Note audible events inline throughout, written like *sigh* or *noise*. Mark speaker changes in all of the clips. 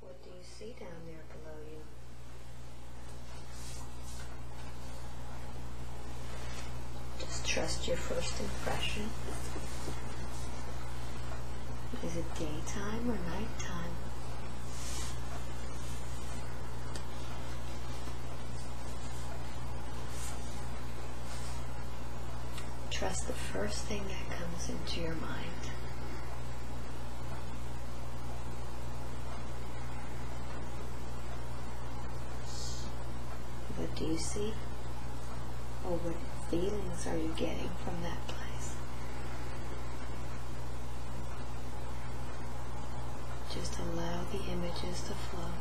Speaker 1: What do you see down there below you? Just trust your first impression. Is it daytime or nighttime? Trust the first thing that comes into your mind. Do you see? Or what feelings are you getting from that place? Just allow the images to flow.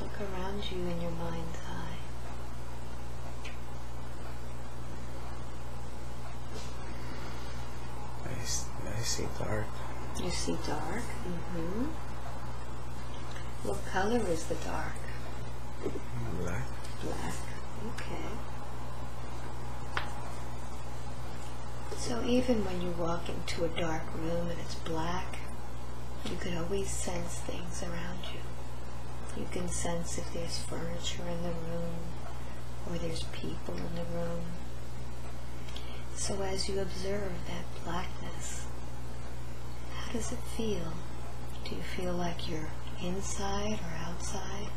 Speaker 1: Look around you in your mind's eye.
Speaker 2: I, see dark.
Speaker 1: You see dark? Mm-hmm. What color is the dark?
Speaker 2: Black.
Speaker 1: Black. Okay. So even when you walk into a dark room and it's black, you can always sense things around you. You can sense if there's furniture in the room or there's people in the room. So as you observe that blackness, how does it feel? Do you feel like you're inside or outside?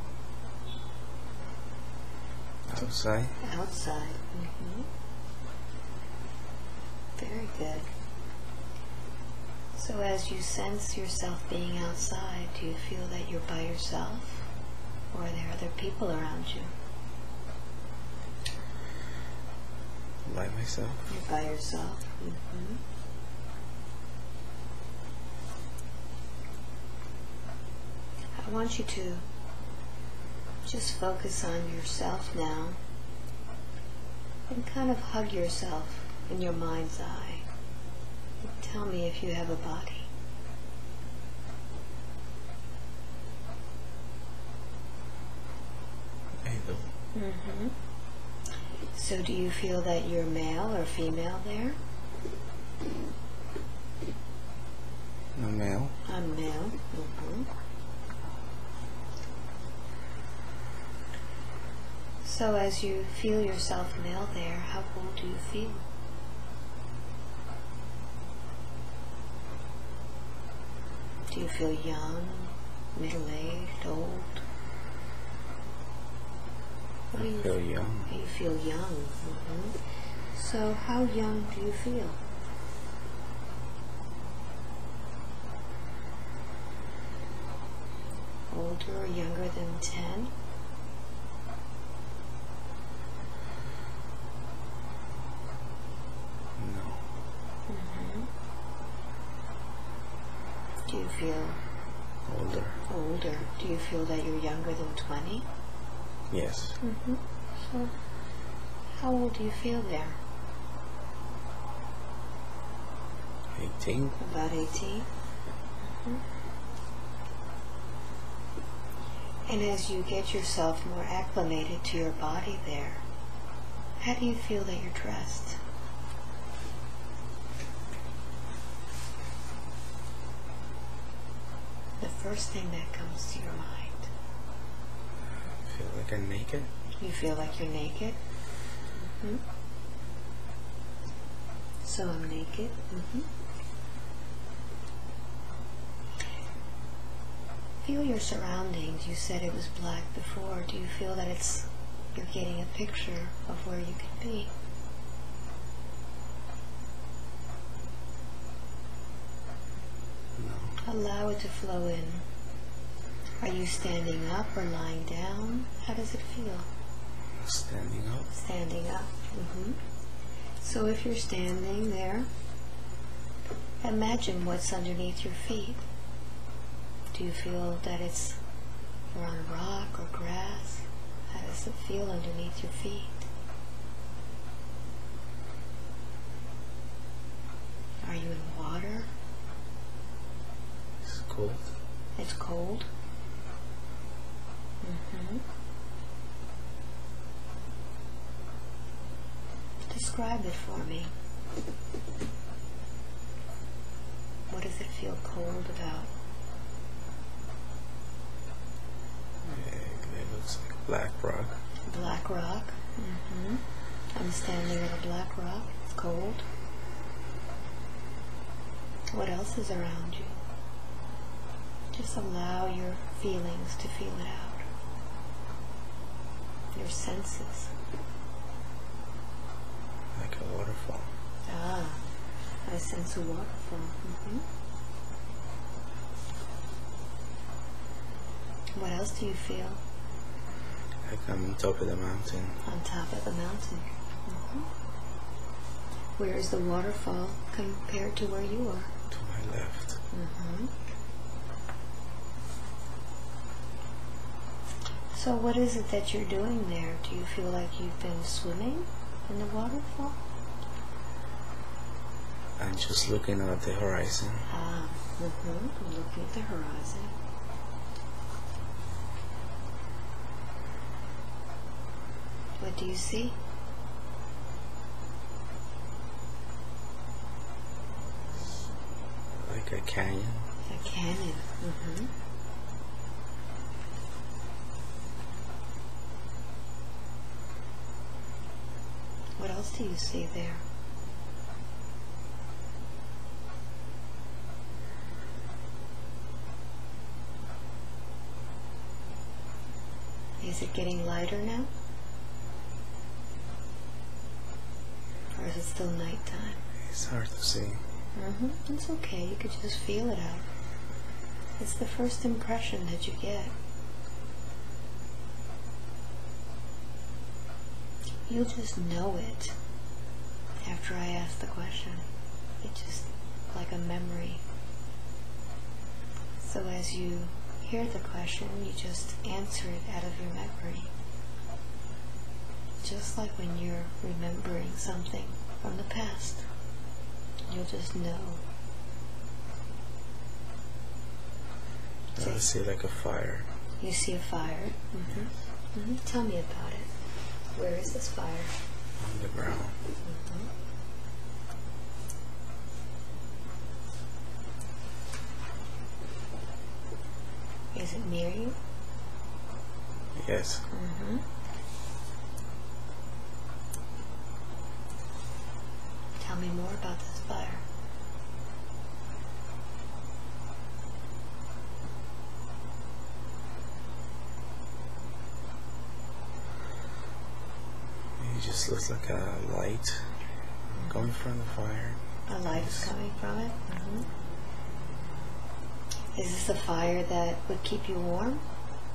Speaker 2: Outside.
Speaker 1: Outside. hmm Very good. So as you sense yourself being outside, do you feel that you're by yourself? Or are there other people around you?
Speaker 2: By myself.
Speaker 1: You're by yourself. hmm I want you to just focus on yourself now and kind of hug yourself in your mind's eye. And tell me if you have a body. Mm-hmm. So do you feel that you're male or female there?
Speaker 2: I'm male.
Speaker 1: I'm male. hmm So as you feel yourself male there, how old do you feel? Do you feel young, middle-aged, old? What do
Speaker 2: I
Speaker 1: you
Speaker 2: feel young.
Speaker 1: You feel young. hmm So how young do you feel? Older or younger than 10?
Speaker 2: No.
Speaker 1: hmm Do you feel
Speaker 2: Older.
Speaker 1: older? Do you feel that you're younger than 20?
Speaker 2: Yes.
Speaker 1: Mm-hmm. So, how old do you feel there?
Speaker 2: 18.
Speaker 1: About 18? Mhm. And as you get yourself more acclimated to your body there, how do you feel that you're dressed? The first thing that comes to your mind.
Speaker 2: Feel like I'm naked.
Speaker 1: You feel like you're naked? hmm So I'm naked? hmm Feel your surroundings. You said it was black before. Do you feel that it's you're getting a picture of where you could be?
Speaker 2: No.
Speaker 1: Allow it to flow in. Are you standing up or lying down? How does it feel?
Speaker 2: Standing up.
Speaker 1: Standing up. hmm So if you're standing there, imagine what's underneath your feet. Do you feel that it's you're on rock or grass? How does it feel underneath your feet? Are you in water?
Speaker 2: It's cold.
Speaker 1: It's cold. Hmm Describe it for me. What does it feel cold about?
Speaker 2: It, it looks like Black rock.
Speaker 1: Black rock. Mm hmm I'm standing at a black rock. It's cold. What else is around you? Just allow your feelings to feel it out. Your senses.
Speaker 2: Like a waterfall.
Speaker 1: Ah, I sense a waterfall. hmm What else do you feel
Speaker 2: Like I'm on top of the mountain.
Speaker 1: on top of the mountain? hmm Where is the waterfall compared to where you are?
Speaker 2: To my left.
Speaker 1: hmm So, what is it that you're doing there? Do you feel like you've been swimming in the waterfall?
Speaker 2: I'm just looking at the horizon.
Speaker 1: Ah, mm-hmm. Looking at the horizon. What do you see?
Speaker 2: Like a canyon.
Speaker 1: A canyon. Mm-hmm. Do you see there? Is it getting lighter now? Or is it still nighttime?
Speaker 2: It's hard to see.
Speaker 1: Mm-hmm. It's okay. You could just feel it out. It's the first impression that you get. You'll just know it after I ask the question. It's just like a memory. So as you hear the question, you just answer it out of your memory. Just like when you're remembering something from the past. You'll just know.
Speaker 2: I see like a fire.
Speaker 1: You see a fire. Mm-hmm. Mm-hmm. Tell me about it. Where is this fire?
Speaker 2: On the ground.
Speaker 1: Is it near you?
Speaker 2: Yes.
Speaker 1: Mm-hmm. Tell me more about this fire.
Speaker 2: It just looks like a light going from the fire.
Speaker 1: A light is coming from it. hmm Is this a fire that would keep you warm?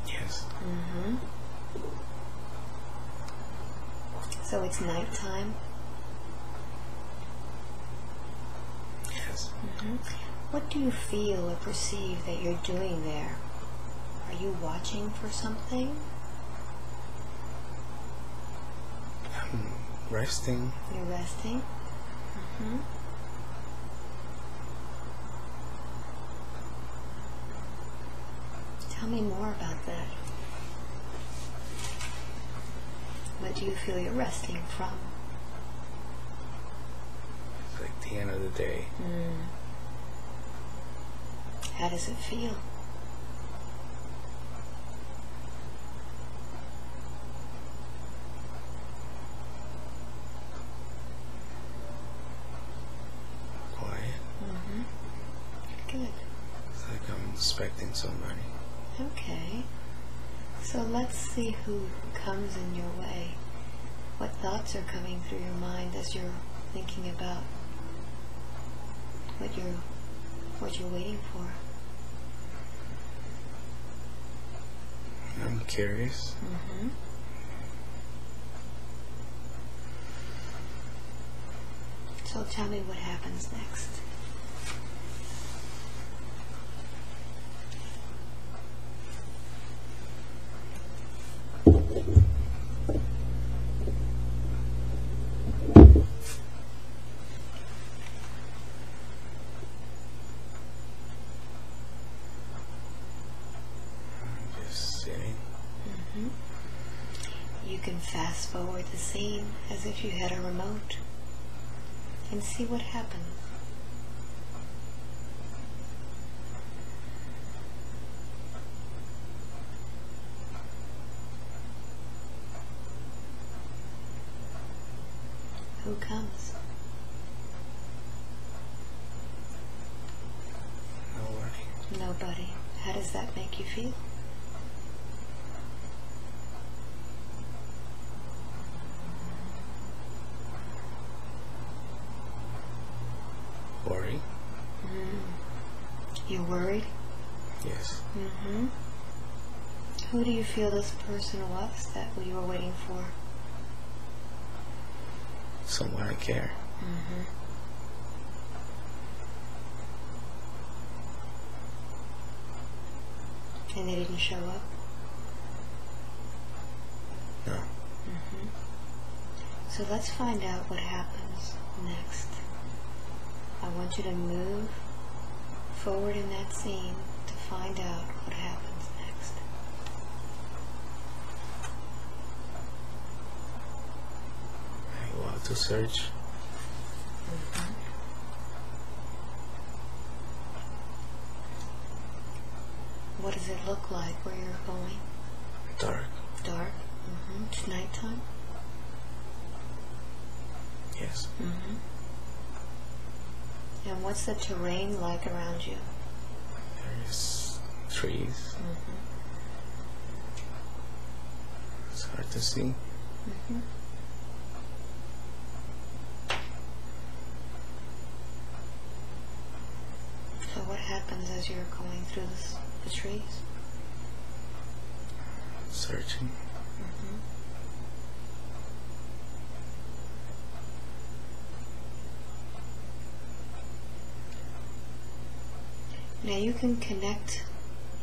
Speaker 2: Yes.
Speaker 1: Mm-hmm. So it's nighttime.
Speaker 2: Yes.
Speaker 1: Mm-hmm. What do you feel or perceive that you're doing there? Are you watching for something?
Speaker 2: I'm resting.
Speaker 1: You're resting? Mm-hmm. Tell me more about that. What do you feel you're resting from?
Speaker 2: It's like the end of the day.
Speaker 1: Mm. How does it feel?
Speaker 2: Quiet.
Speaker 1: Mm-hmm. Good.
Speaker 2: It's like I'm expecting somebody.
Speaker 1: Okay. So let's see who comes in your way. What thoughts are coming through your mind as you're thinking about what you're what you're waiting for?
Speaker 2: I'm curious.
Speaker 1: Mm-hmm. So tell me what happens next.
Speaker 2: I'm just sitting.
Speaker 1: hmm You can fast forward the scene as if you had a remote and see what happened. Who comes?
Speaker 2: Nobody.
Speaker 1: Nobody. How does that make you feel?
Speaker 2: Worry?
Speaker 1: You worried?
Speaker 2: Yes.
Speaker 1: Mm-hmm. Who do you feel this person was that we were waiting for?
Speaker 2: Someone I care.
Speaker 1: Mm-hmm. And they didn't show up?
Speaker 2: No.
Speaker 1: Mm-hmm. So let's find out what happens next. I want you to move forward in that scene to find out what happens next.
Speaker 2: I go out to search.
Speaker 1: What does it look like where you're going?
Speaker 2: Dark.
Speaker 1: Dark? Mm-hmm. It's nighttime?
Speaker 2: Yes.
Speaker 1: Mm-hmm. And what's the terrain like around you?
Speaker 2: There's trees.
Speaker 1: Mm-hmm.
Speaker 2: It's hard to see.
Speaker 1: Mm-hmm. So what as you're going through this, the trees?
Speaker 2: Searching.
Speaker 1: Mm-hmm. Now you can connect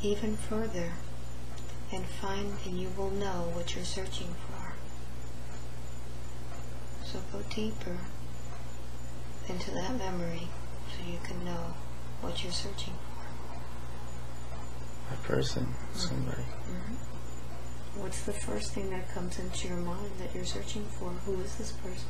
Speaker 1: even further and find and you will know what you're searching for. So go deeper into that memory so you can know what you're searching for.
Speaker 2: A person. Somebody.
Speaker 1: What's the first thing that comes into your mind that you're searching for? Who is this person?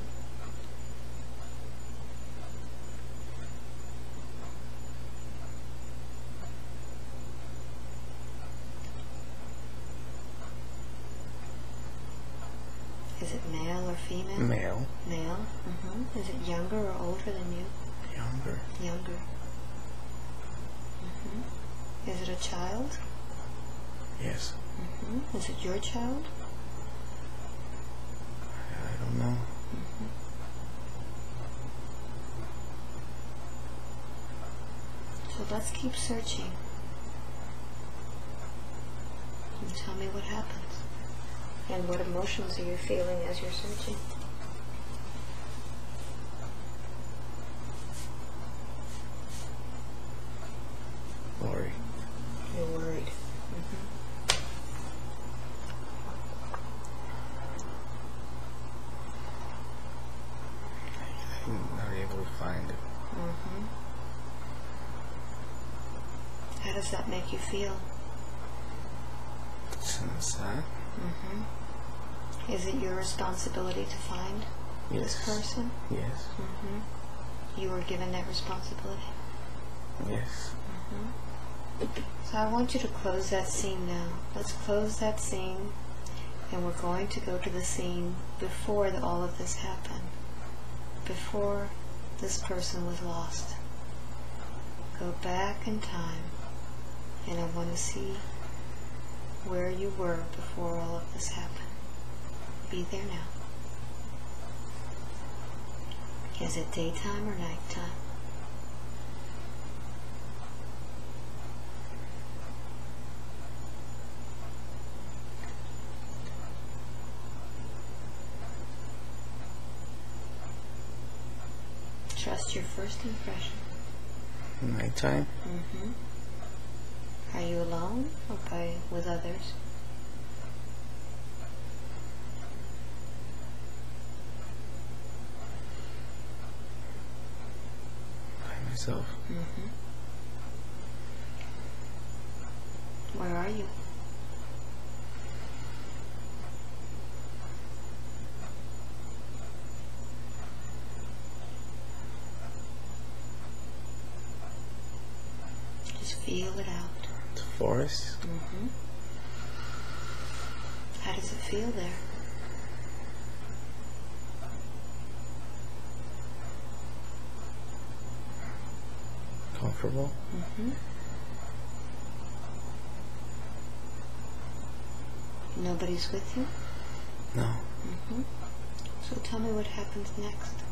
Speaker 1: Is it male or female?
Speaker 2: Male.
Speaker 1: Male. hmm Is it younger or older than you?
Speaker 2: Younger.
Speaker 1: Younger. hmm Is it a child?
Speaker 2: Yes.
Speaker 1: hmm Is it your child?
Speaker 2: I don't know.
Speaker 1: So let's keep searching. And tell me what happens. And what emotions are you feeling as you're searching?
Speaker 2: Worry.
Speaker 1: You're worried.
Speaker 2: I'm not able to find it.
Speaker 1: hmm How does that make you feel?
Speaker 2: It's sad.
Speaker 1: hmm Is it your responsibility to find
Speaker 2: Yes.
Speaker 1: this person?
Speaker 2: Yes.
Speaker 1: hmm You were given that responsibility.
Speaker 2: Yes.
Speaker 1: So I want you to close that scene now. Let's close that scene, and we're going to go to the scene before the, all of this happened, before this person was lost. Go back in time, and I want to see where you were before all of this happened. Be there now. Is it daytime or nighttime? Trust your first impression.
Speaker 2: Nighttime.
Speaker 1: Mm-hmm. Are you alone or by with others?
Speaker 2: By myself.
Speaker 1: Mm-hmm. Where are you? Just feel it out
Speaker 2: for us.
Speaker 1: Mm -hmm. How does it feel there?
Speaker 2: Comfortable?
Speaker 1: Mm -hmm. Nobody's with you?
Speaker 2: No.
Speaker 1: Mm -hmm. So tell me what happens next.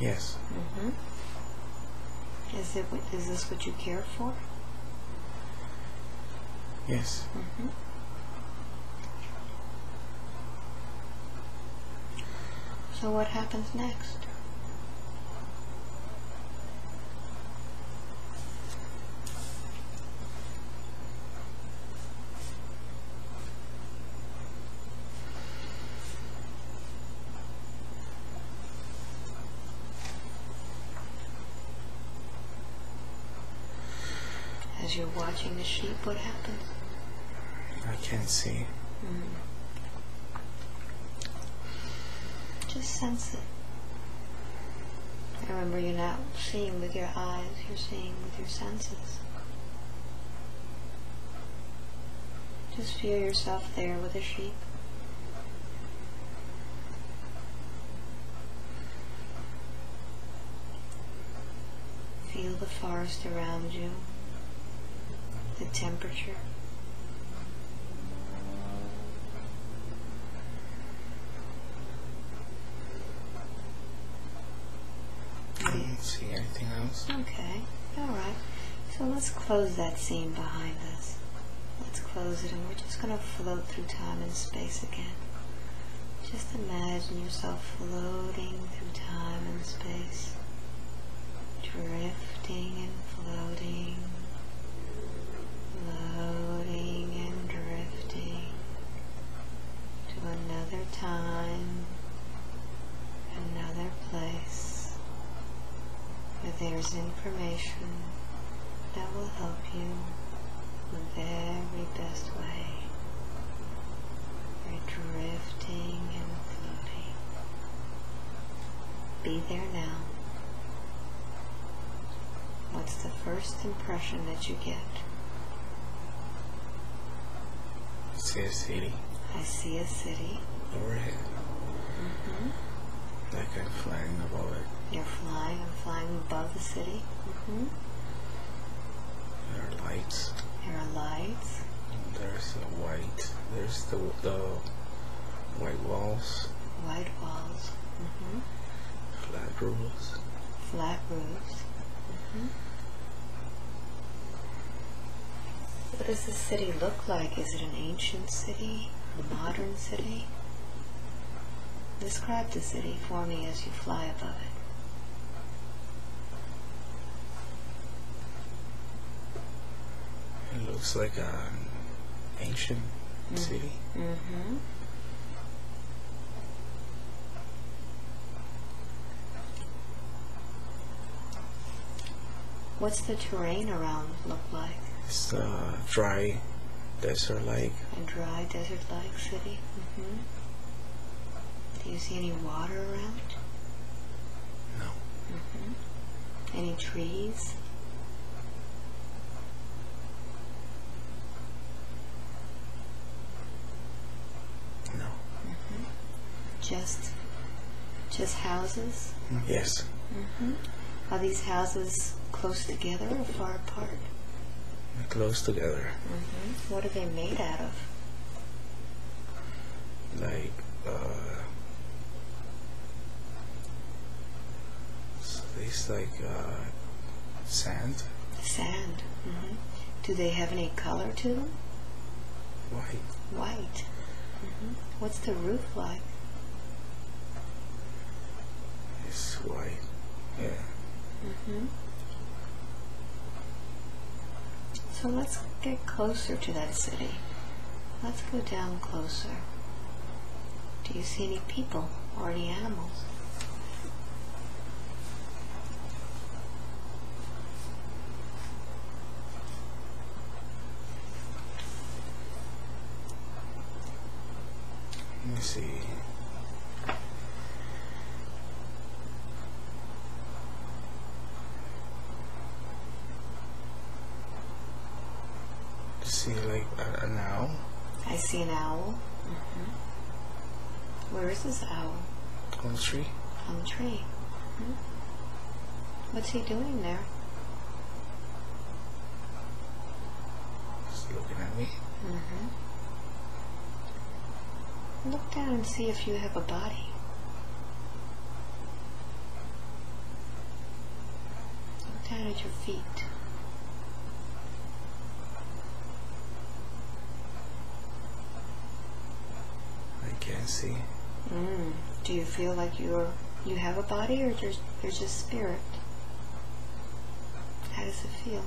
Speaker 2: Yes.
Speaker 1: hmm Is it? Is this what you care for?
Speaker 2: Yes.
Speaker 1: hmm So what happens next? As you're watching the sheep, what happens?
Speaker 2: I can't see.
Speaker 1: Mm. Just sense it. And remember, you're not seeing with your eyes, you're seeing with your senses. Just feel yourself there with a sheep. Feel the forest around you, the temperature.
Speaker 2: I don't see anything else.
Speaker 1: Okay, alright. So let's close that scene behind us. Let's close it and we're just going to float through time and space again. Just imagine yourself floating through time and space. Drifting and floating. Floating and drifting. To another time. Another place where there's information that will help you the very best way. You're drifting and floating. Be there now. What's the first impression that you get?
Speaker 2: I see a city
Speaker 1: I see a city.
Speaker 2: overhead.
Speaker 1: hmm
Speaker 2: Like I'm flying above it.
Speaker 1: You're flying. I'm flying above the city. Mm-hmm.
Speaker 2: There are lights.
Speaker 1: There are lights.
Speaker 2: There's a white. There's the the white walls,
Speaker 1: White walls. Mm-hmm.
Speaker 2: flat roofs.
Speaker 1: Flat roofs. hmm What does the city look like? Is it an ancient city? A modern city? Describe the city for me as you fly above it.
Speaker 2: It looks like an ancient
Speaker 1: Mm.
Speaker 2: city.
Speaker 1: Mm-hmm. What's the terrain around look like?
Speaker 2: It's a dry desert like.
Speaker 1: A dry desert-like city? Mm-hmm. Do you see any water around?
Speaker 2: No.
Speaker 1: Mm-hmm. Any trees?
Speaker 2: No.
Speaker 1: Just, just houses?
Speaker 2: Yes.
Speaker 1: Mm-hmm. Are these houses close together or far apart?
Speaker 2: Close together.
Speaker 1: Mm-hmm. What are they made out of?
Speaker 2: Like uh it's like uh sand.
Speaker 1: Sand. hmm Do they have any color to them?
Speaker 2: White.
Speaker 1: White. hmm What's the roof like?
Speaker 2: It's white. Yeah.
Speaker 1: hmm So let's get closer to that city. Let's go down closer. Do you see any people or any animals?
Speaker 2: Let me see. See like a, an owl.
Speaker 1: I see an owl. hmm Where is this owl?
Speaker 2: on the tree.
Speaker 1: On the tree. hmm What's he doing there?
Speaker 2: Just looking at me.
Speaker 1: hmm Look down and see if you have a body. Look down at your feet.
Speaker 2: I can't see.
Speaker 1: Mm. Do you feel like you're you have a body or just you're just spirit? How does it feel?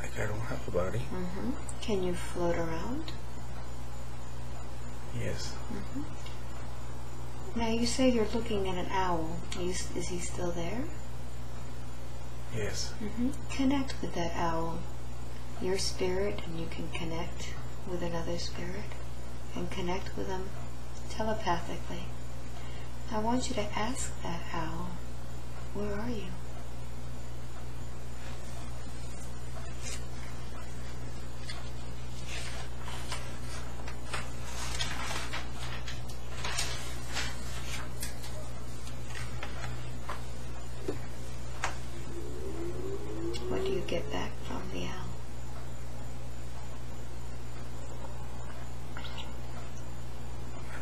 Speaker 2: Like I don't have a body.
Speaker 1: hmm Can you float around?
Speaker 2: Yes.
Speaker 1: hmm Now you say you're looking at an owl. You, is he still there?
Speaker 2: Yes.
Speaker 1: hmm Connect with that owl. Your spirit, and you can connect with another spirit and connect with them telepathically. I want you to ask that owl, where are you? What do you get back from the owl?
Speaker 2: I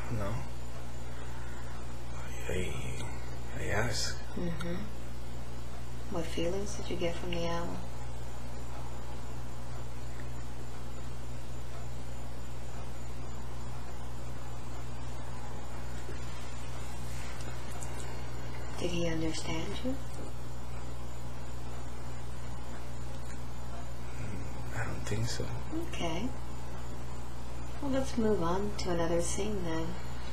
Speaker 2: don't know. I I ask.
Speaker 1: Mm-hmm. Did you get from the owl? Did he understand you?
Speaker 2: Hmm, I don't think so.
Speaker 1: Okay. Well, let's move on to another scene then.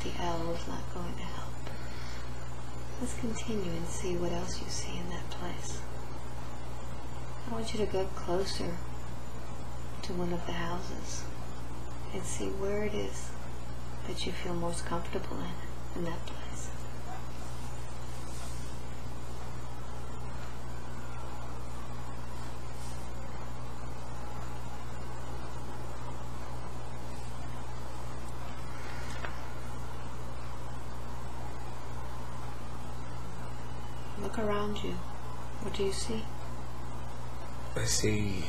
Speaker 1: The owl is not going to help. Let's continue and see what else you see in that place. I want you to go closer to one of the houses and see where it is that you feel most comfortable in, in that place. Look around you. What do you see?
Speaker 2: I see.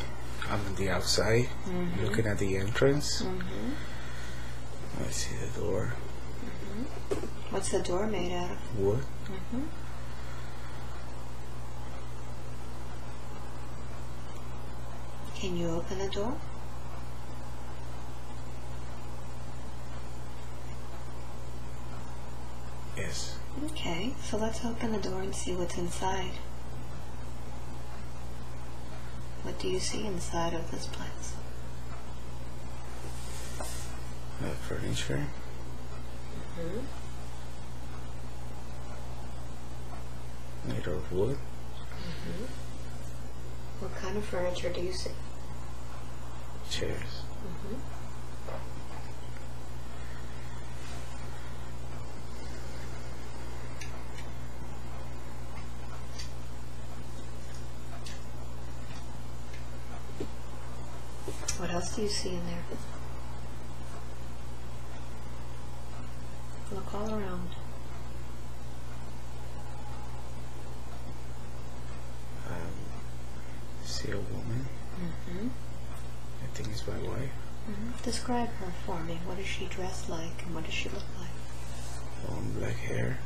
Speaker 2: I'm on the outside,
Speaker 1: Mhm.
Speaker 2: looking at the entrance.
Speaker 1: Mm-hmm.
Speaker 2: I see the door.
Speaker 1: What's the door made out of?
Speaker 2: Wood.
Speaker 1: Mm-hmm. Can you open the door?
Speaker 2: Yes.
Speaker 1: Okay, so let's open the door and see what's inside. What do you see inside of this place?
Speaker 2: Uh, furniture.
Speaker 1: Mm-hmm.
Speaker 2: Made of wood. Mm -hmm.
Speaker 1: What kind of furniture do you see?
Speaker 2: Chairs.
Speaker 1: Mm-hmm. What else do you see in there? Look all around.
Speaker 2: Um, see a woman.
Speaker 1: Mm-hmm.
Speaker 2: I think it's my wife.
Speaker 1: Mm-hmm. Describe her for me. What is she dressed like and what does she look like?
Speaker 2: Long black hair.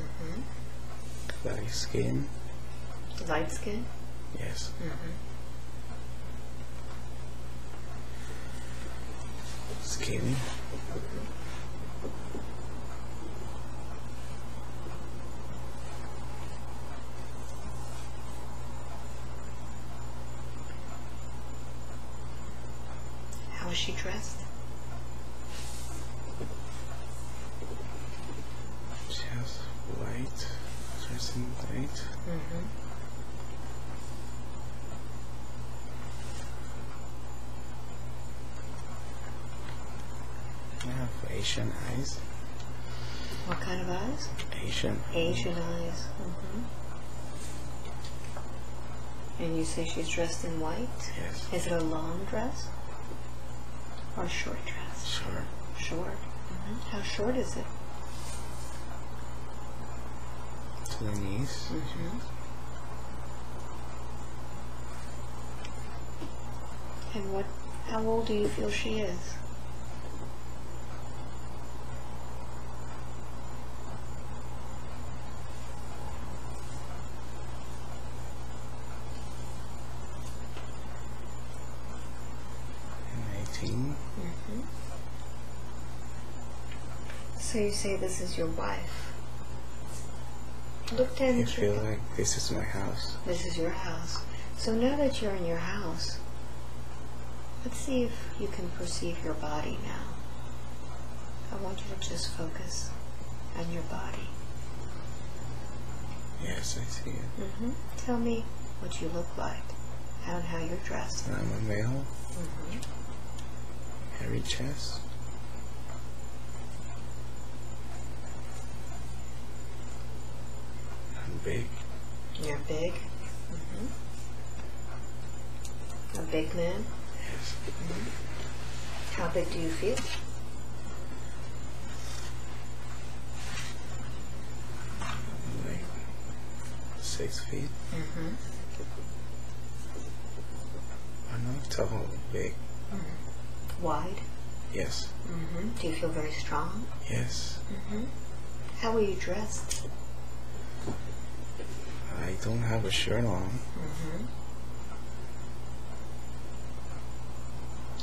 Speaker 1: Mm-hmm.
Speaker 2: Light skin.
Speaker 1: Light skin?
Speaker 2: Yes. It's
Speaker 1: How is
Speaker 2: she dressed? Asian eyes.
Speaker 1: What kind of eyes?
Speaker 2: Asian.
Speaker 1: Asian eyes. Mm-hmm. And you say she's dressed in white?
Speaker 2: Yes.
Speaker 1: Is it a long dress? Or a short dress?
Speaker 2: Short.
Speaker 1: Short. Mm-hmm. How short is it?
Speaker 2: To the knees.
Speaker 1: Mm-hmm. And what? How old do you feel she is?
Speaker 2: And 18.
Speaker 1: Mm-hmm. So you say this is your wife. Look down
Speaker 2: I feel
Speaker 1: your
Speaker 2: like this is my house.
Speaker 1: This is your house. So now that you're in your house, let's see if you can perceive your body now. I want you to just focus on your body.
Speaker 2: Yes, I see it.
Speaker 1: Mm-hmm. Tell me what you look like and how you're dressed.
Speaker 2: I'm a male,
Speaker 1: Mm-hmm.
Speaker 2: hairy chest. I'm big.
Speaker 1: You're big. Mm-hmm. A big man.
Speaker 2: Yes. Mhm.
Speaker 1: How big do you feel?
Speaker 2: Like six feet.
Speaker 1: Mm-hmm.
Speaker 2: I'm not tall, big. Mhm.
Speaker 1: Wide.
Speaker 2: Yes.
Speaker 1: Mm-hmm. Do you feel very strong?
Speaker 2: Yes.
Speaker 1: Mm-hmm. How are you dressed?
Speaker 2: I don't have a shirt on.
Speaker 1: Mm-hmm.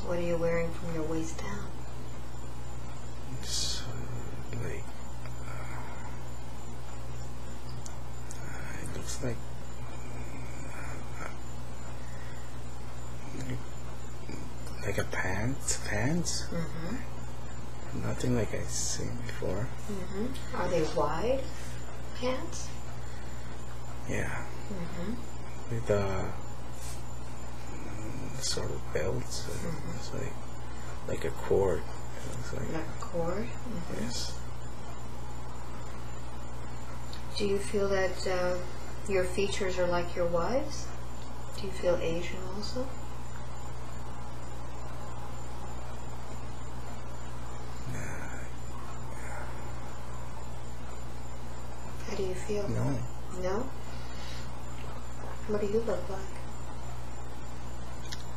Speaker 1: What are you wearing from your waist down?
Speaker 2: It's uh, like uh, it looks like uh, like- a pants pants.
Speaker 1: Mm-hmm.
Speaker 2: Nothing like I've seen before.
Speaker 1: Mm-hmm. Are they wide pants?
Speaker 2: Yeah,
Speaker 1: Mm-hmm.
Speaker 2: with uh mm, sort of belts. Uh,
Speaker 1: Mhm.
Speaker 2: It's like like a cord. It looks like
Speaker 1: Like a cord? Mm-hmm.
Speaker 2: yes.
Speaker 1: Do you feel that uh, your features are like your wife's? Do you feel Asian also? How do you feel?
Speaker 2: No,
Speaker 1: No? What do you look like?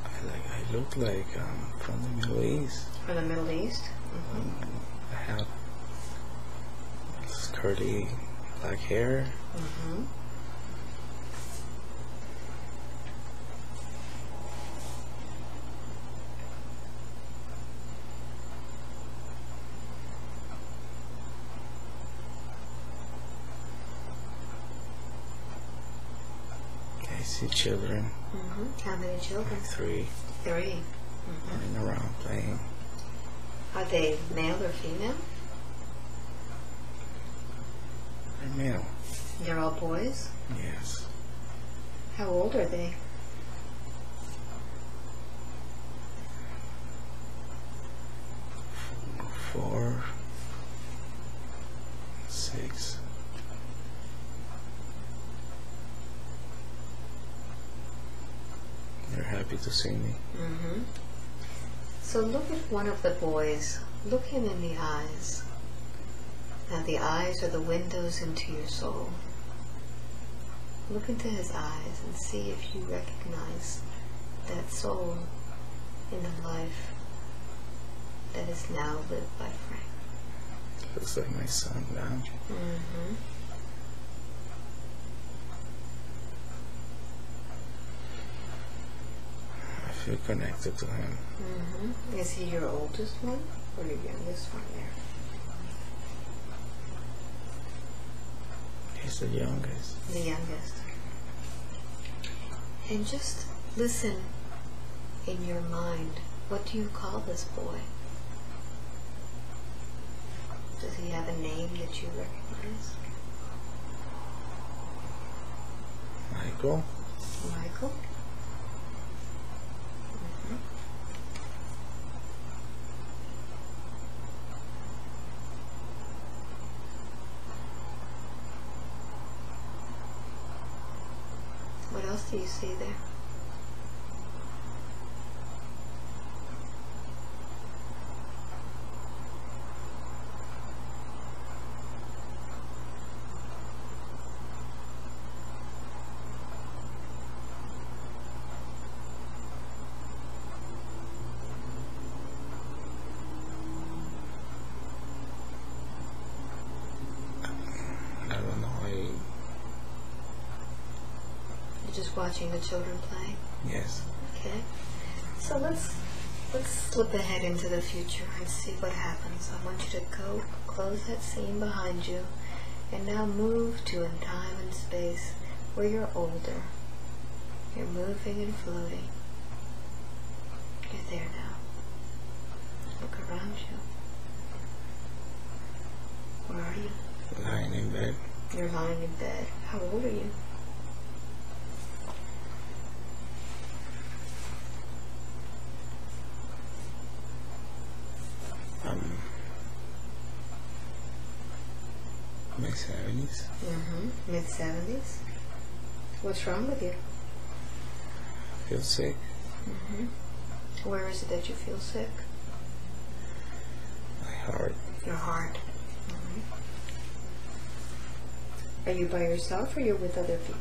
Speaker 2: I like I look like um from the Middle East.
Speaker 1: From the Middle East?
Speaker 2: Um, I have curly black hair.
Speaker 1: Mm-hmm.
Speaker 2: I see children,
Speaker 1: Mm-hmm. How many children?
Speaker 2: three,
Speaker 1: 3 Mm-hmm.
Speaker 2: running around playing.
Speaker 1: Are they male or female?
Speaker 2: They're male.
Speaker 1: They're all boys?
Speaker 2: Yes.
Speaker 1: How old are they?
Speaker 2: Four, six. They're happy to see me.
Speaker 1: Mm-hmm. So look at one of the boys. Look him in the eyes. Now the eyes are the windows into your soul. Look into his eyes and see if you recognize that soul in the life that is now lived by Frank.
Speaker 2: Looks like my son now.
Speaker 1: Mm-hmm.
Speaker 2: Feel connected to him.
Speaker 1: Mm-hmm. Is he your oldest one or your youngest one there?
Speaker 2: He's the youngest.
Speaker 1: The youngest. And just listen in your mind What do you call this boy? Does he have a name that you recognize?
Speaker 2: Michael.
Speaker 1: Michael? Mhm. What see there?
Speaker 2: I don't know. I
Speaker 1: You're just watching the children play?
Speaker 2: yes.
Speaker 1: Okay. So let's let's slip ahead into the future and see what happens. I want you to go close that scene behind you and now move to a time and space where you're older. You're moving and floating. You're there now. Look around you. Where are you?
Speaker 2: Lying in bed.
Speaker 1: You're lying in bed. How old are you?
Speaker 2: Um. My seventies.
Speaker 1: Mm-hmm. Mid seventies. What's wrong with you?
Speaker 2: Feel sick.
Speaker 1: Mm-hmm. Where is it that you feel sick?
Speaker 2: My heart.
Speaker 1: Your heart. Mm-hmm. Are you by yourself or you're with other people?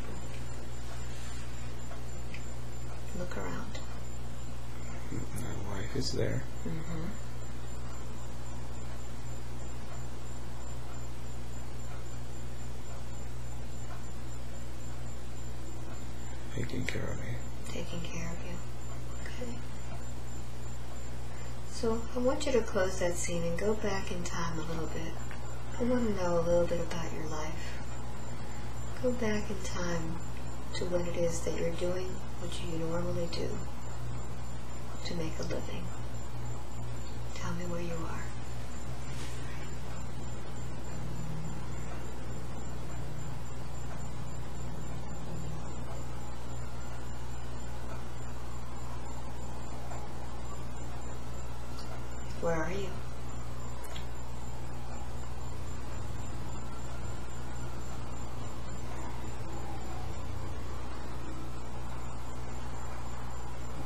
Speaker 1: Look around.
Speaker 2: My wife is there.
Speaker 1: Mm-hmm.
Speaker 2: Taking care of me.
Speaker 1: Taking care of you. Okay. So I want you to close that scene and go back in time a little bit. I want to know a little bit about your life. Go back in time to when it is that you're doing what you normally do to make a living. Tell me where you are. Where are you?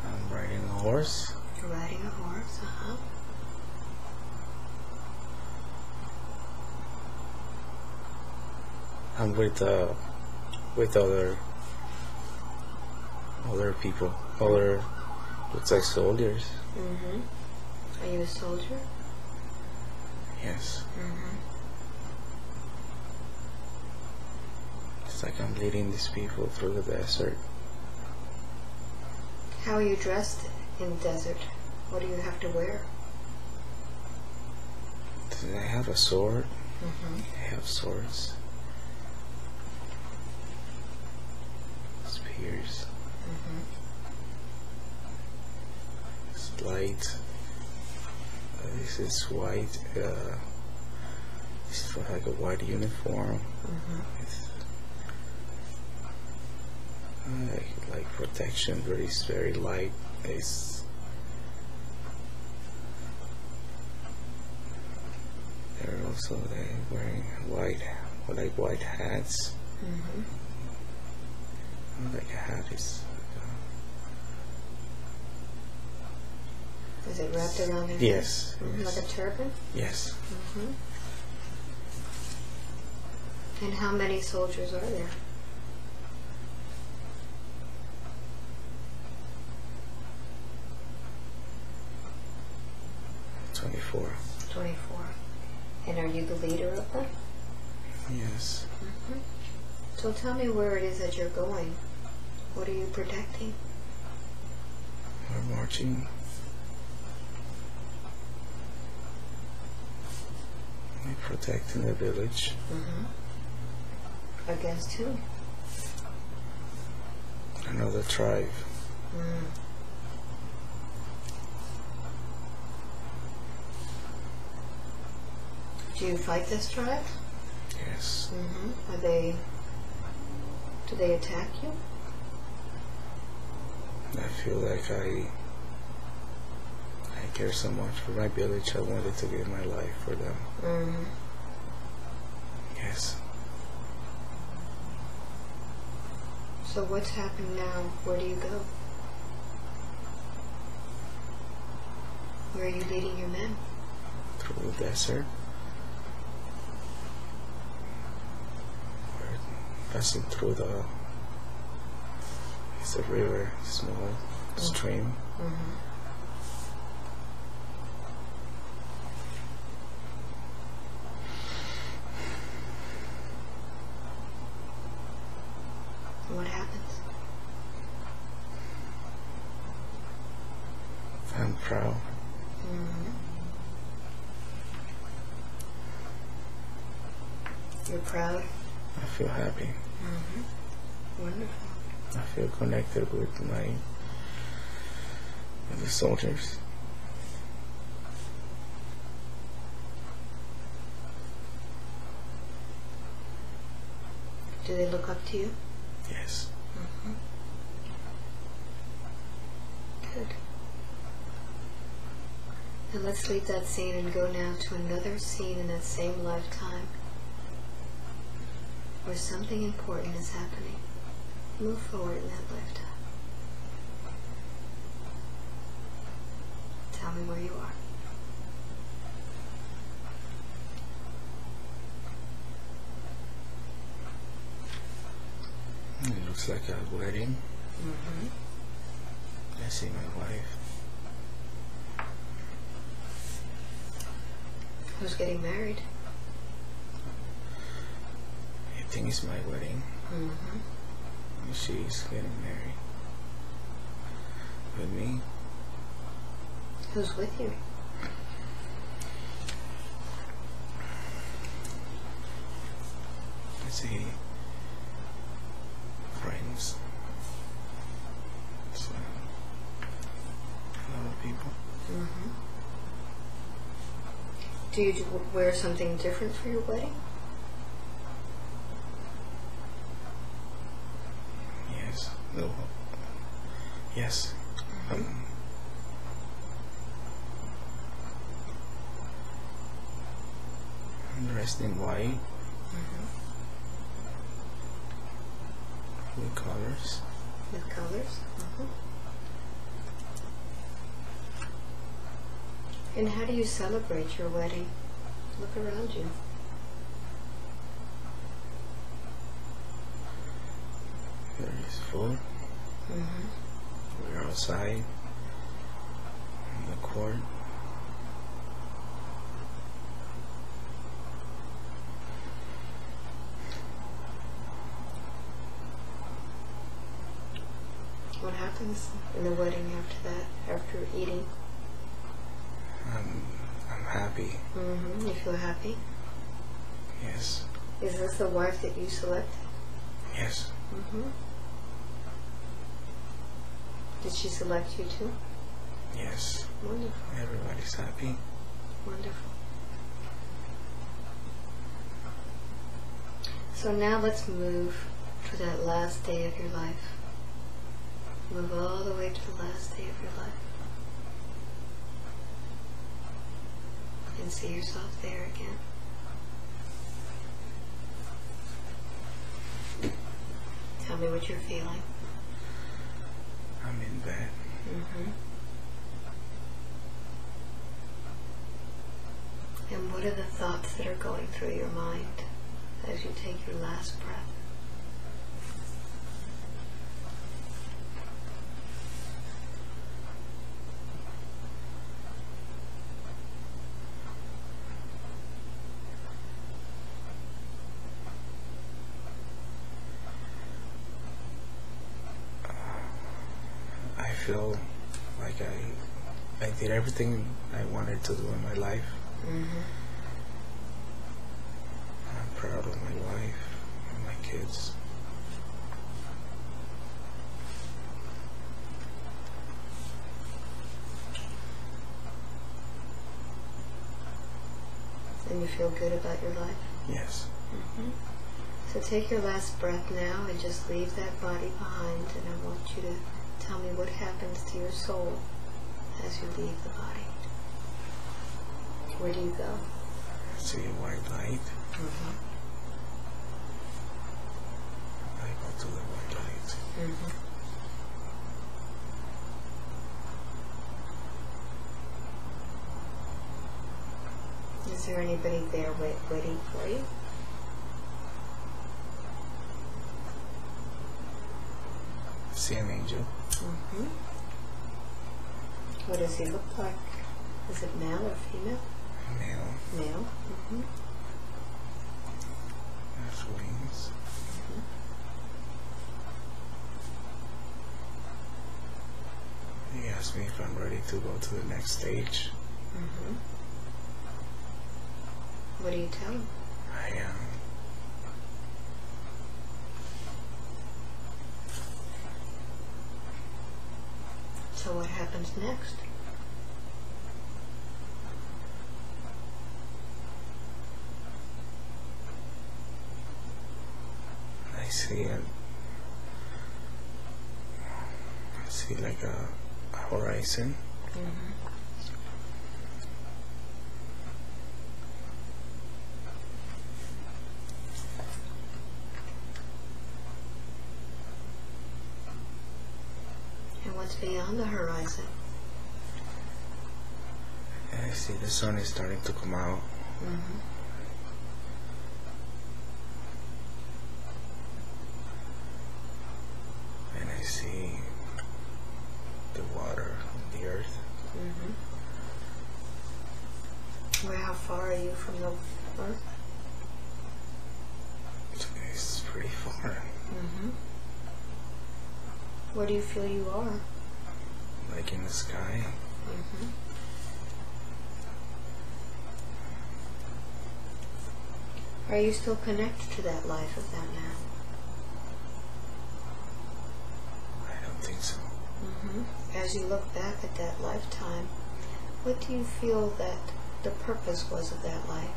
Speaker 2: I'm riding a horse.
Speaker 1: You're riding a horse, uh-huh.
Speaker 2: I'm with uh with other other people. Other looks like soldiers.
Speaker 1: Mm-hmm. Are you a soldier?
Speaker 2: Yes.
Speaker 1: Mm-hmm.
Speaker 2: It's like I'm leading these people through the desert.
Speaker 1: How are you dressed in the desert? What do you have to wear?
Speaker 2: Do they have a sword?
Speaker 1: Mm-hmm.
Speaker 2: They have swords. Spears.
Speaker 1: Mm-hmm.
Speaker 2: It's light. Uh, this is white. Uh, it's like a white uniform.
Speaker 1: Mm-hmm.
Speaker 2: Uh, like, like protection, but it's very light. It's they're also they wearing white, like white hats.
Speaker 1: Mm-hmm.
Speaker 2: Not like a hat is.
Speaker 1: Is it wrapped around your head?
Speaker 2: Yes.
Speaker 1: Mhm, Like a turban?
Speaker 2: Yes.
Speaker 1: Mm-hmm. And how many soldiers are there?
Speaker 2: Twenty-four.
Speaker 1: Twenty-four. And are you the leader of them?
Speaker 2: Yes.
Speaker 1: Mm-hmm. So tell me where it is that you're going. What are you protecting?
Speaker 2: We're marching. We're protecting the village.
Speaker 1: Mm-hmm. Against who?
Speaker 2: Another tribe.
Speaker 1: Mm. Do you fight this tribe?
Speaker 2: Yes.
Speaker 1: Mm-hmm. Are they? Do they attack you?
Speaker 2: I feel like I I care so much for my village. I wanted to give my life for them.
Speaker 1: Mm-hmm.
Speaker 2: Yes.
Speaker 1: So what's happening now? Where do you go? Where are you leading your men?
Speaker 2: Through the desert. We're passing through the it's a river, small stream.
Speaker 1: Mm-hmm. What happens?
Speaker 2: I'm proud.
Speaker 1: Mm-hmm. You're proud.
Speaker 2: I feel happy.
Speaker 1: Mm-hmm. Wonderful.
Speaker 2: I feel connected with my with the soldiers.
Speaker 1: Do they look up to you?
Speaker 2: Yes.
Speaker 1: Mm-hmm. Good. And let's leave that scene and go now to another scene in that same lifetime where something important is happening. Move forward in that lifetime. Tell me where you are.
Speaker 2: It looks like a wedding.
Speaker 1: Mm-hmm.
Speaker 2: I see my wife.
Speaker 1: Who's getting married?
Speaker 2: I think it's my wedding.
Speaker 1: Mm-hmm.
Speaker 2: She's getting married. With me.
Speaker 1: Who's with you?
Speaker 2: I see friends. So, a lot of people.
Speaker 1: Mm-hmm. Do you do- wear something different for your wedding?
Speaker 2: Yes. No. Yes. Um, I'm dressed in white with colors.
Speaker 1: With colors? Mm-hmm. And how do you celebrate your wedding? Look around you.
Speaker 2: There is food.
Speaker 1: Mm-hmm.
Speaker 2: We're outside in the court.
Speaker 1: What happens in the wedding after that, after eating?
Speaker 2: I'm, I'm happy.
Speaker 1: Mm-hmm. You feel happy?
Speaker 2: Yes.
Speaker 1: Is this the wife that you selected?
Speaker 2: Yes.
Speaker 1: Mm-hmm. Did she select you too?
Speaker 2: Yes.
Speaker 1: Wonderful.
Speaker 2: Everybody's happy.
Speaker 1: Wonderful. So now let's move to that last day of your life. Move all the way to the last day of your life. And see yourself there again. Me what you're feeling.
Speaker 2: I'm in bed.
Speaker 1: Mm-hmm. And what are the thoughts that are going through your mind as you take your last breath?
Speaker 2: I feel like I I did everything I wanted to do in my life.
Speaker 1: Mm-hmm.
Speaker 2: I'm proud of my wife and my kids.
Speaker 1: And you feel good about your life?
Speaker 2: Yes.
Speaker 1: hmm So take your last breath now and just leave that body behind. And I want you to tell me what happens to your soul as you leave the body. Where do you go?
Speaker 2: I see a white light.
Speaker 1: Mm-hmm.
Speaker 2: I go to the white light.
Speaker 1: Mm-hmm. Is there anybody there wait, waiting for you?
Speaker 2: See an angel.
Speaker 1: Mm-hmm. What does he look like? Is it male or female?
Speaker 2: Male.
Speaker 1: Male. Mm-hmm.
Speaker 2: Has wings. He asked me if I'm ready to go to the next stage.
Speaker 1: Mm-hmm. What do you tell him?
Speaker 2: I am.
Speaker 1: So what happens next?
Speaker 2: I see an. I see like a, a horizon.
Speaker 1: Mm-hmm. And what's beyond the horizon?
Speaker 2: And I see the sun is starting to come out.
Speaker 1: Mm-hmm.
Speaker 2: And I see the water, the earth.
Speaker 1: Mm-hmm. Where, how far are you from the earth?
Speaker 2: It's pretty far.
Speaker 1: Mm-hmm. Where do you feel you are?
Speaker 2: Like in the sky.
Speaker 1: Mm-hmm. Are you still connected to that life of that man?
Speaker 2: I don't think so.
Speaker 1: Mm-hmm. As you look back at that lifetime, what do you feel that the purpose was of that life?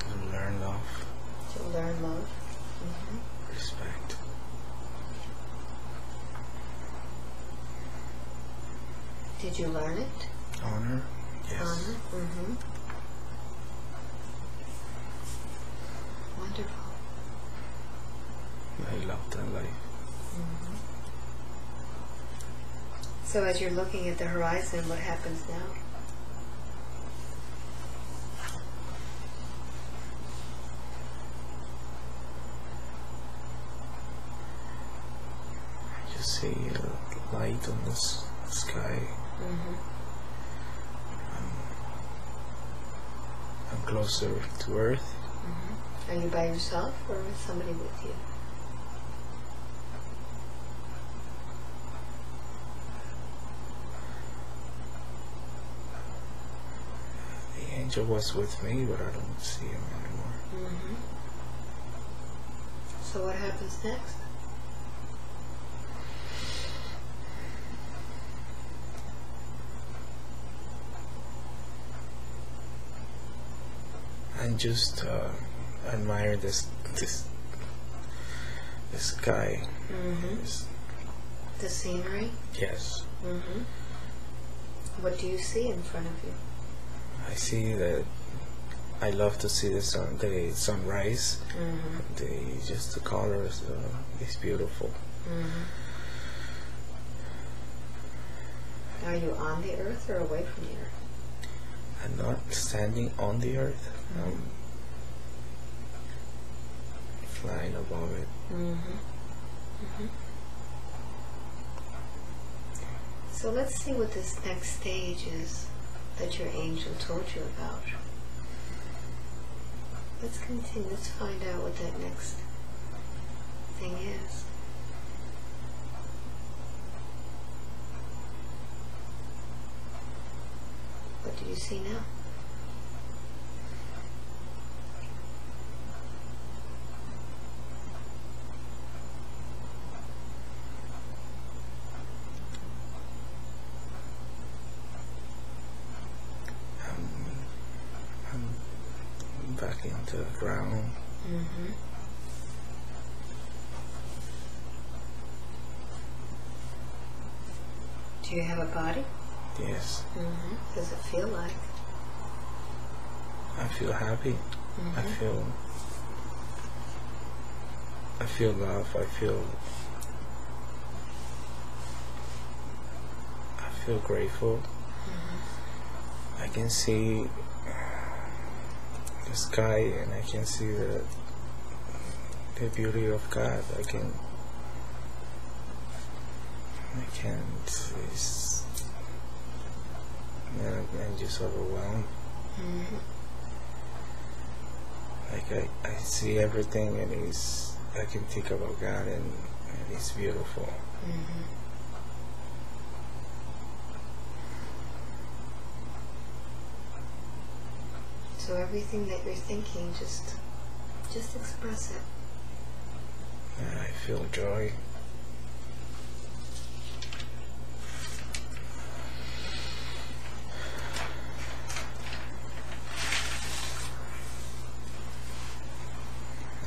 Speaker 2: To learn love,
Speaker 1: To learn love. Mm-hmm.
Speaker 2: respect.
Speaker 1: Did you learn it?
Speaker 2: Honor. Yes.
Speaker 1: Honor. Mm-hmm. Wonderful.
Speaker 2: I love that life.
Speaker 1: Mm-hmm. So as you're looking at the horizon, what happens now?
Speaker 2: I just see a light on the s- sky.
Speaker 1: Mm-hmm.
Speaker 2: I'm closer to earth.
Speaker 1: Mm-hmm. Are you by yourself or with somebody with you?
Speaker 2: The angel was with me, but I don't see him anymore.
Speaker 1: Mm-hmm. So what happens next?
Speaker 2: Just uh, admire this this the sky.
Speaker 1: Mm-hmm.
Speaker 2: This-
Speaker 1: The scenery.
Speaker 2: yes,
Speaker 1: Mm-hmm. What do you see in front of you?
Speaker 2: I see that. I love to see the sun, the sunrise.
Speaker 1: Mm-hmm.
Speaker 2: The just the colors uh, is beautiful.
Speaker 1: Mm-hmm. Are you on the earth or away from the earth?
Speaker 2: I'm not standing on the earth. I'm flying above it.
Speaker 1: Mm-hmm. Mm-hmm. So let's see what this next stage is that your angel told you about. Let's continue. Let's find out what that next thing is. What do you see now?
Speaker 2: Um, backing onto the ground.
Speaker 1: Mm -hmm. Do you have a body?
Speaker 2: Yes,
Speaker 1: Mm-hmm. Does it feel like?
Speaker 2: I feel happy. I
Speaker 1: Mhm.
Speaker 2: feel. I feel love. I feel. I feel grateful. I can see the sky and I can see the the beauty of God. I can. I can't. Yeah, I'm just overwhelmed.
Speaker 1: Mm-hmm.
Speaker 2: Like I, I see everything and it's I can think about God and, and it's beautiful.
Speaker 1: Mm-hmm. So everything that you're thinking, just, just express it.
Speaker 2: I feel joy.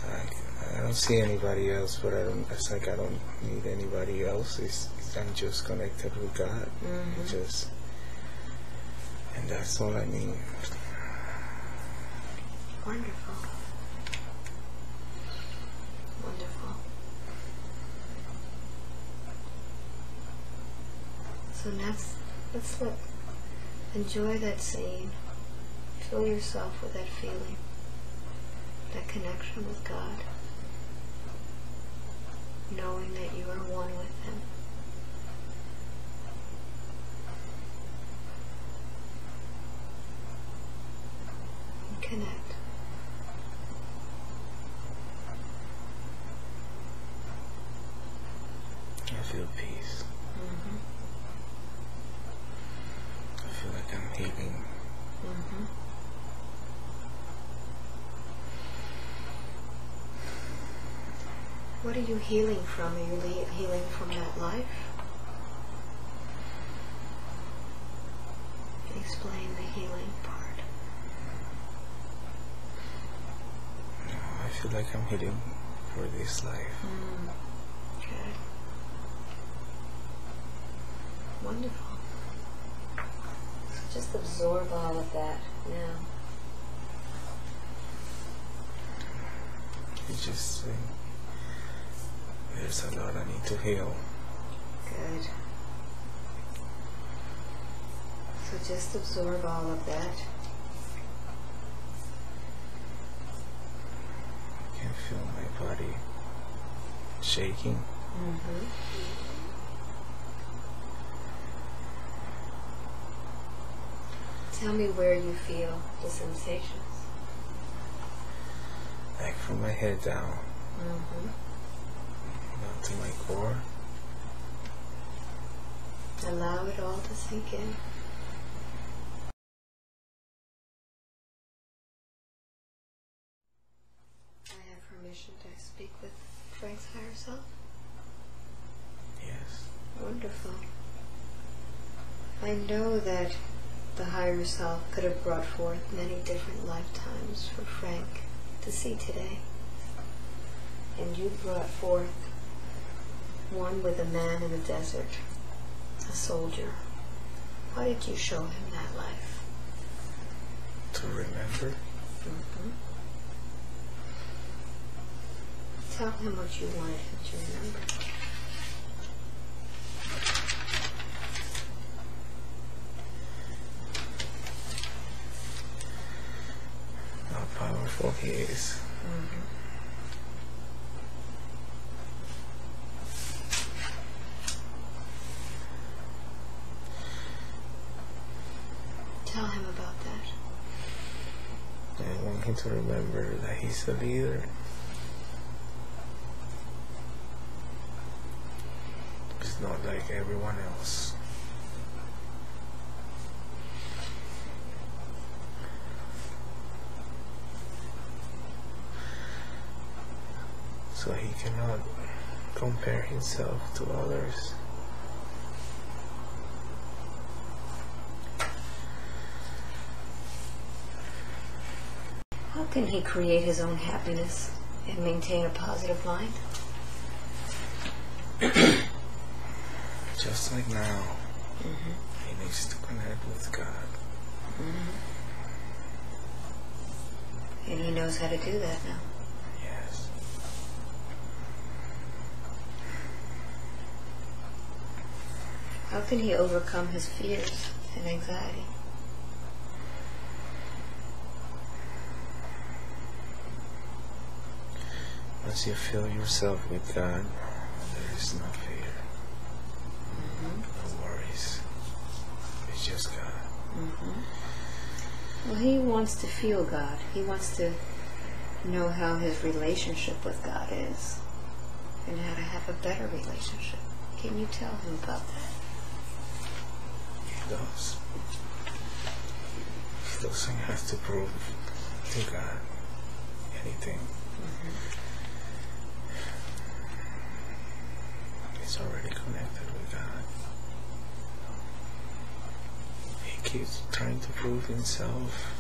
Speaker 2: I, I don't see anybody else, but I don't. It's like I don't need anybody else. It's, I'm just connected with God.
Speaker 1: Mhm.
Speaker 2: Just, and that's all I need.
Speaker 1: Wonderful. Wonderful. So next, let's look. Enjoy that scene. Fill yourself with that feeling, that connection with God, knowing that you are one with Him. Connect.
Speaker 2: I feel peace.
Speaker 1: Mm-hmm.
Speaker 2: I feel like I'm healing.
Speaker 1: Mm-hmm. What are you healing from? Are you healing from that life? Explain the healing part.
Speaker 2: I feel like I'm healing for this life.
Speaker 1: Mm. Good. Wonderful. So just absorb all of that now.
Speaker 2: It's just uh, there's a lot I need to heal.
Speaker 1: Good. So just absorb all of that.
Speaker 2: I can feel my body shaking.
Speaker 1: Mm-hmm. Tell me where you feel the sensations.
Speaker 2: Like from my head down,
Speaker 1: Mm-hmm.
Speaker 2: To my core.
Speaker 1: Allow it all to sink in. I have permission to speak with Frank's higher self.
Speaker 2: Yes.
Speaker 1: Wonderful. I know that the higher self could have brought forth many different lifetimes for Frank to see today. And you brought forth one with a man in the desert, a soldier. Why did you show him that life?
Speaker 2: To remember.
Speaker 1: Mm-hmm. Tell him what you wanted him to remember.
Speaker 2: How powerful he is.
Speaker 1: Mm-hmm. Tell him about that.
Speaker 2: I want him to remember that he's a leader. He's not like everyone else. So he cannot compare himself to others.
Speaker 1: Can he create his own happiness and maintain a positive mind? *clears throat*
Speaker 2: Just like now,
Speaker 1: Mm-hmm.
Speaker 2: he needs to connect with God.
Speaker 1: And he knows how to do that now.
Speaker 2: Yes.
Speaker 1: How can he overcome his fears and anxiety?
Speaker 2: Once you fill yourself with God, there is no fear, mm-hmm. no worries. It's just God. Mm-hmm.
Speaker 1: Well, he wants to feel God. He wants to know how his relationship with God is and how to have a better relationship. Can you tell him about that?
Speaker 2: He does. He doesn't have to prove to God anything. He's already connected with God. He keeps trying to prove himself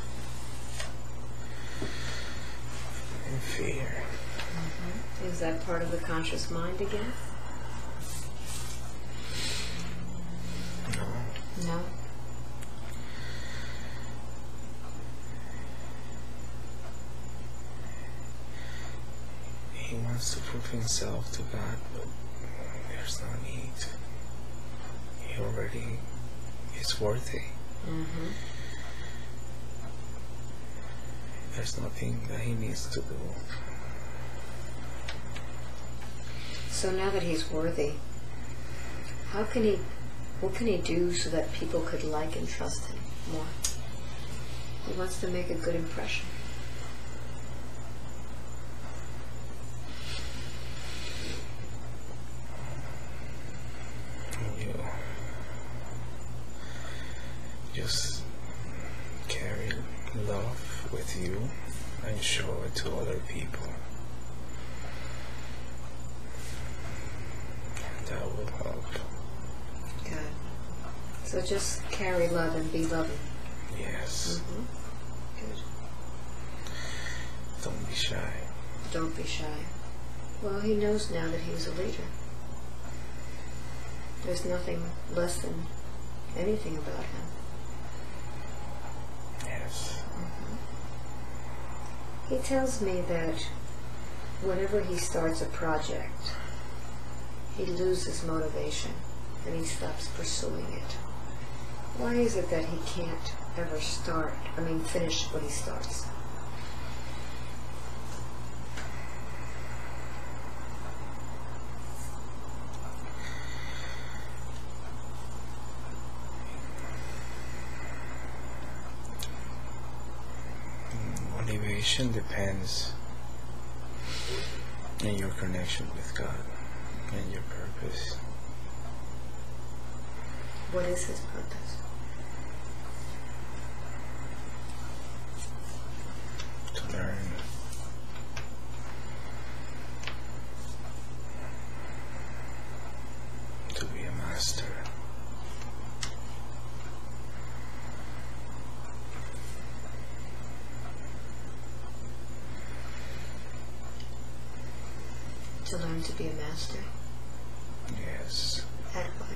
Speaker 2: in fear. Mm-hmm.
Speaker 1: Is that part of the conscious mind again?
Speaker 2: No.
Speaker 1: No.
Speaker 2: He wants to prove himself to God, but there's no need. He already is worthy.
Speaker 1: Mm-hmm.
Speaker 2: There's nothing that he needs to do.
Speaker 1: So now that he's worthy, how can he, what can he do so that people could like and trust him more? He wants to make a good impression.
Speaker 2: You just carry love with you and show it to other people. And that will help.
Speaker 1: Good. So just carry love and be loving.
Speaker 2: Yes.
Speaker 1: Mm-hmm. Good.
Speaker 2: Don't be shy.
Speaker 1: Don't be shy. Well, he knows now that he's a leader. There's nothing less than anything about him.
Speaker 2: Yes. Mm-hmm.
Speaker 1: He tells me that whenever he starts a project, he loses motivation and he stops pursuing it. Why is it that he can't ever start, I mean, finish what he starts?
Speaker 2: Depends on your connection with God and your purpose.
Speaker 1: What is his purpose?
Speaker 2: To learn to be a master.
Speaker 1: To learn to be a master?
Speaker 2: Yes.
Speaker 1: At what?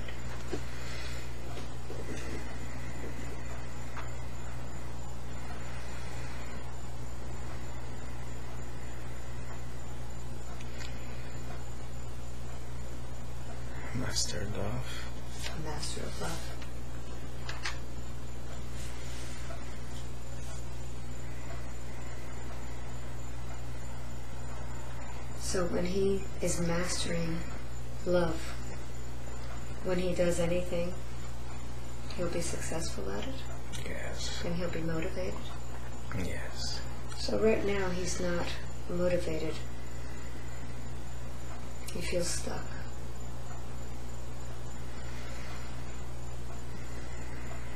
Speaker 2: Master love.
Speaker 1: A master of love. So when he is mastering love, when he does anything, he'll be successful at it
Speaker 2: Yes.
Speaker 1: and he'll be motivated.
Speaker 2: Yes.
Speaker 1: So right now he's not motivated. He feels stuck.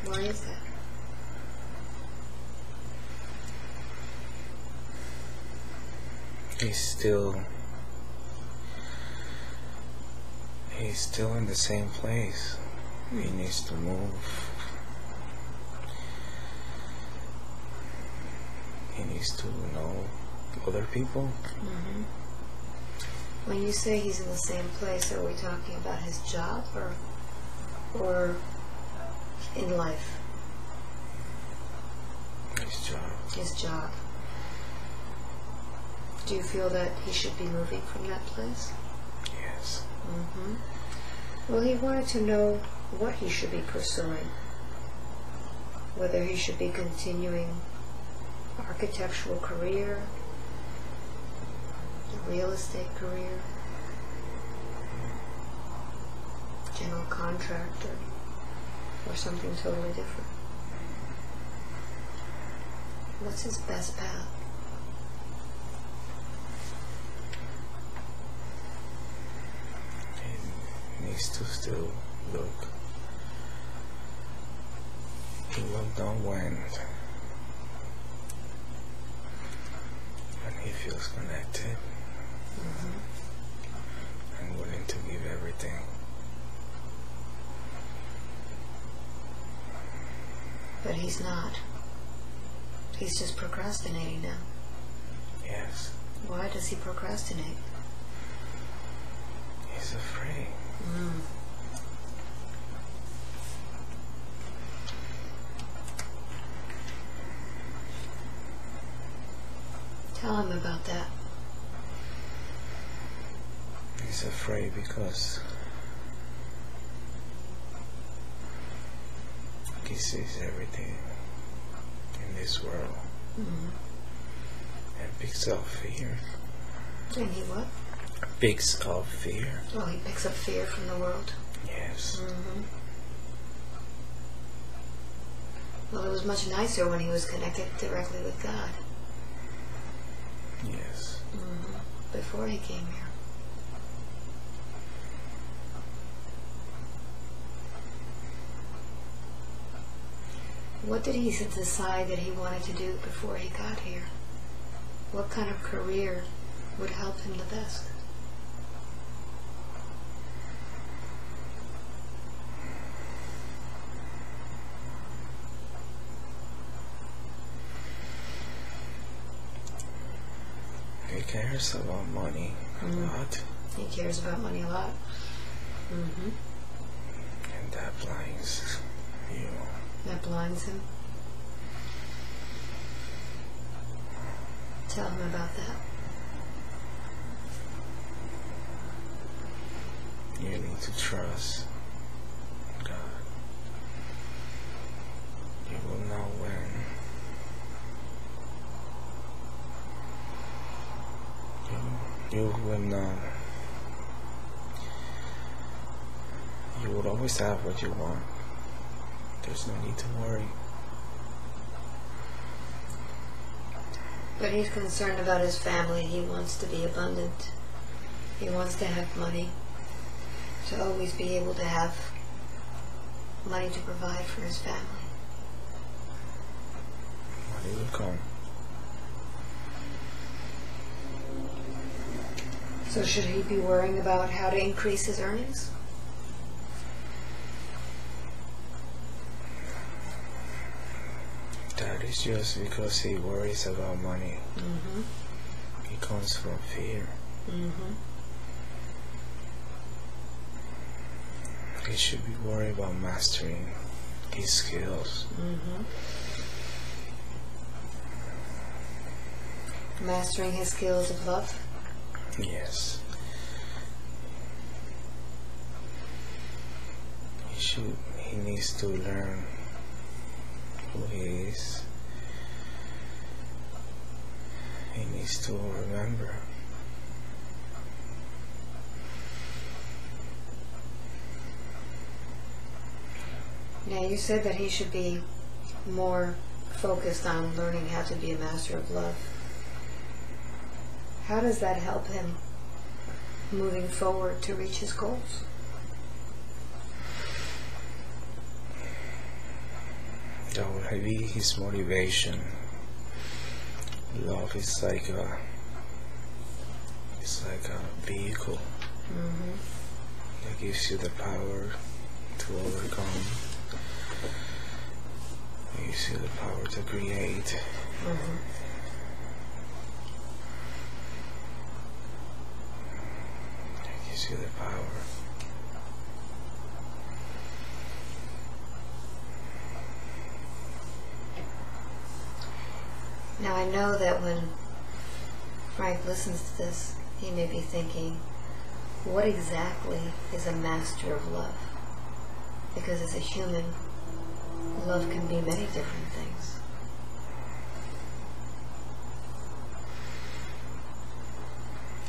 Speaker 1: Why is that?
Speaker 2: He's still he's still in the same place. He needs to move. he needs to know other people.
Speaker 1: hmm When you say he's in the same place, are we talking about his job or or in life?
Speaker 2: His job.
Speaker 1: His job. Do you feel that he should be moving from that place?
Speaker 2: Yes.
Speaker 1: hmm Well, he wanted to know what he should be pursuing. Whether he should be continuing architectural career, real estate career, general contractor, or something totally different. What's his best path?
Speaker 2: Needs to still look. He will know when when he feels connected mm-hmm. and willing to give everything.
Speaker 1: But he's not. He's just procrastinating now.
Speaker 2: Yes.
Speaker 1: Why does he procrastinate?
Speaker 2: He's afraid.
Speaker 1: Mm. Tell him about that.
Speaker 2: He's afraid because he sees everything in this world
Speaker 1: Mm.
Speaker 2: and picks up fear.
Speaker 1: And he what?
Speaker 2: Picks up fear.
Speaker 1: Well, he picks up fear from the world.
Speaker 2: Yes.
Speaker 1: hmm Well, it was much nicer when he was connected directly with God.
Speaker 2: Yes.
Speaker 1: hmm Before he came here. What did he decide that he wanted to do before he got here? What kind of career would help him the best?
Speaker 2: He cares about money a
Speaker 1: Mhm.
Speaker 2: lot,
Speaker 1: He cares about money a lot. Mm -hmm.
Speaker 2: and that blinds you.
Speaker 1: That blinds him. Tell him about that.
Speaker 2: You need to trust God. You will know when. Uh, you, will know. You will always have what you want. There's no need to worry.
Speaker 1: But he's concerned about his family. He wants to be abundant. He wants to have money. To always be able to have money to provide for his family.
Speaker 2: Money will come.
Speaker 1: So should he be worrying about how to increase his earnings?
Speaker 2: That is just because he worries about money.
Speaker 1: Mm-hmm.
Speaker 2: It comes from fear.
Speaker 1: Mm-hmm.
Speaker 2: He should be worried about mastering his skills.
Speaker 1: Mm-hmm. Mastering his skills of love.
Speaker 2: Yes. He should. He needs to learn who he is. He needs to remember.
Speaker 1: Now you said that he should be more focused on learning how to be a master of love. How does that help him moving forward to reach his goals?
Speaker 2: That be his motivation. Love is like a. It's like a vehicle
Speaker 1: Mm-hmm.
Speaker 2: that gives you the power to overcome. It gives you the power to create.
Speaker 1: Mm-hmm.
Speaker 2: gives the power.
Speaker 1: Now I know that when Frank listens to this, he may be thinking, what exactly is a master of love? Because as a human, love can be many different things.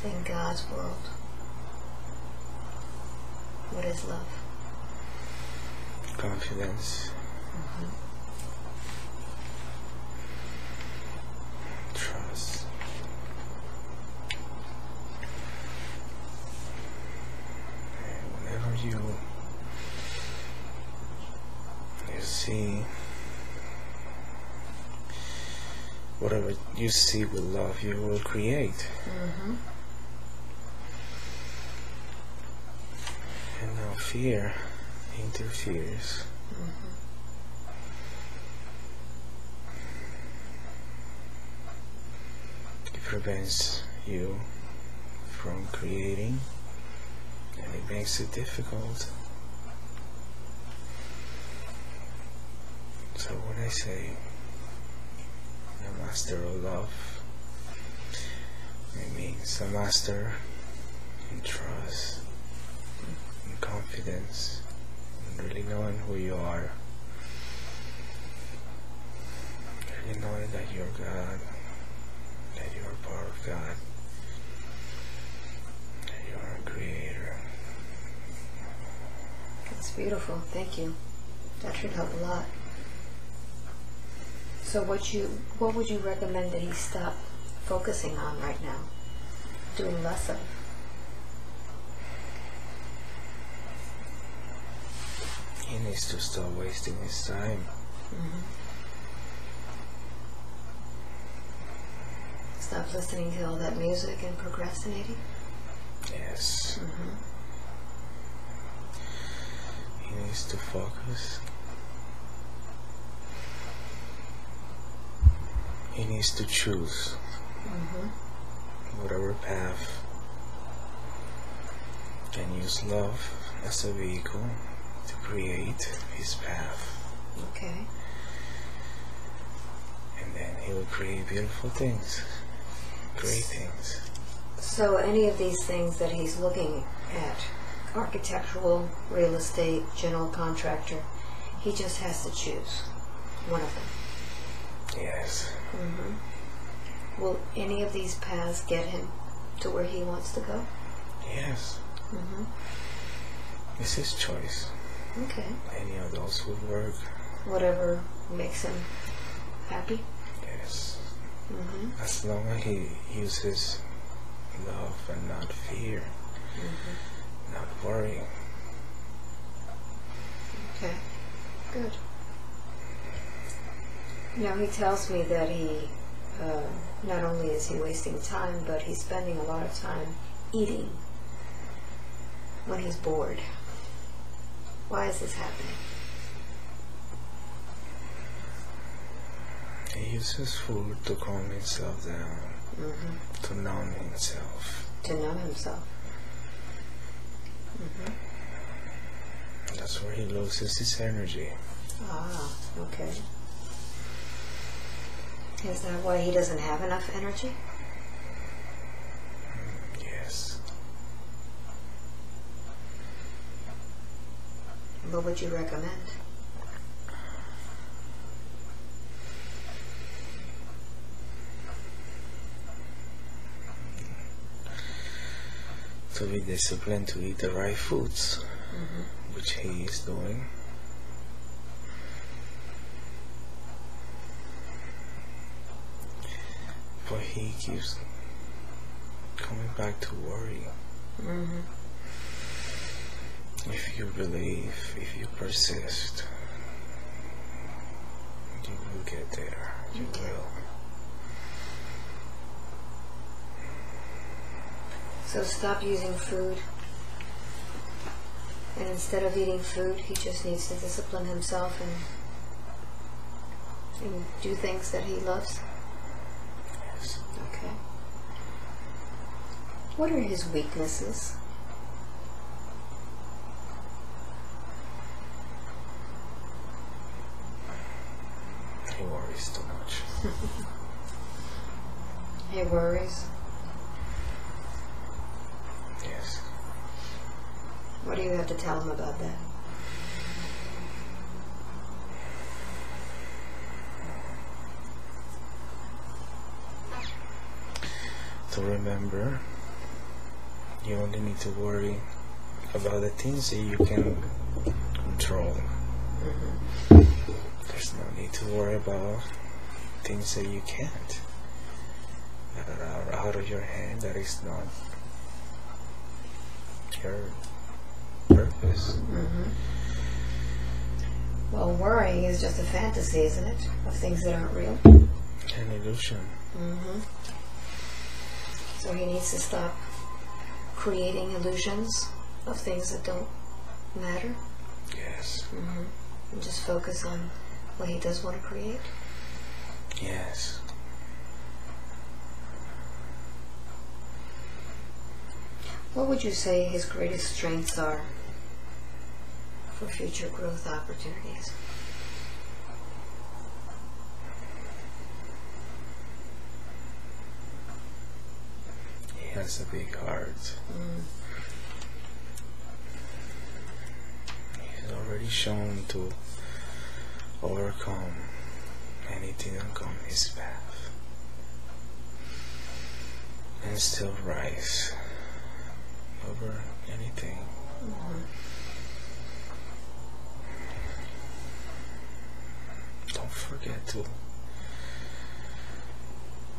Speaker 1: In God's world, what is love?
Speaker 2: Confidence. Trust. And whenever you you see whatever you see with love you will create.
Speaker 1: Mm-hmm.
Speaker 2: And now fear interferes. It prevents you from creating and it makes it difficult. So when I say a master of love, it means a master in trust, confidence, really knowing who you are, really knowing that you're God, that you're part of God, that you're a creator.
Speaker 1: That's beautiful. Thank you. That should help a lot. So what you what would you recommend that he stop focusing on right now? Doing less of?
Speaker 2: He needs to stop wasting his time. Mm-hmm.
Speaker 1: Stop listening to all that music and procrastinating?
Speaker 2: Yes. Mm-hmm. He needs to focus. He needs to choose mm-hmm. whatever path and use love as a vehicle to create his path.
Speaker 1: Okay.
Speaker 2: And then he will create beautiful things, great things.
Speaker 1: So any of these things that he's looking at, architectural, real estate, general contractor, he just has to choose one of them.
Speaker 2: Yes.
Speaker 1: Will any of these paths get him to where he wants to go?
Speaker 2: Yes.
Speaker 1: Mm-hmm.
Speaker 2: It's his choice.
Speaker 1: Okay.
Speaker 2: Any of those would work.
Speaker 1: Whatever makes him happy.
Speaker 2: Yes.
Speaker 1: Mm-hmm.
Speaker 2: As long as he uses love and not fear, not worry.
Speaker 1: Okay. Good. Now he tells me that he uh, not only is he wasting time, but he's spending a lot of time eating when he's bored. Why is this happening?
Speaker 2: He uses food to calm himself down,
Speaker 1: Mm-hmm.
Speaker 2: to numb himself.
Speaker 1: To numb himself.
Speaker 2: That's where he loses his energy.
Speaker 1: Ah, okay. Is that why he doesn't have enough energy?
Speaker 2: Yes.
Speaker 1: What would you recommend?
Speaker 2: To be disciplined to eat the right foods, which he is doing. But he keeps coming back to worry.
Speaker 1: Mm-hmm.
Speaker 2: If you believe, if you persist, you will get there. You will.
Speaker 1: So stop using food. And instead of eating food, he just needs to discipline himself and, and do things that he loves.
Speaker 2: Yes.
Speaker 1: Okay. What are his weaknesses?
Speaker 2: Worries too much. *laughs*
Speaker 1: He worries.
Speaker 2: Yes.
Speaker 1: What do you have to tell him about that?
Speaker 2: To remember, you only need to worry about the things that you can control. Mm-hmm. There's no need to worry about things that you can't. That are out of your hand, that is not your purpose.
Speaker 1: Well, worrying is just a fantasy, isn't it? Of things that aren't real.
Speaker 2: An illusion.
Speaker 1: Mm-hmm. So he needs to stop creating illusions of things that don't matter
Speaker 2: Yes.
Speaker 1: mm-hmm. and just focus on what he does want to create.
Speaker 2: Yes.
Speaker 1: What would you say his greatest strengths are for future growth opportunities?
Speaker 2: He has a big heart.
Speaker 1: Mm.
Speaker 2: He's already shown to overcome anything comes his path and still rise over anything. Don't forget to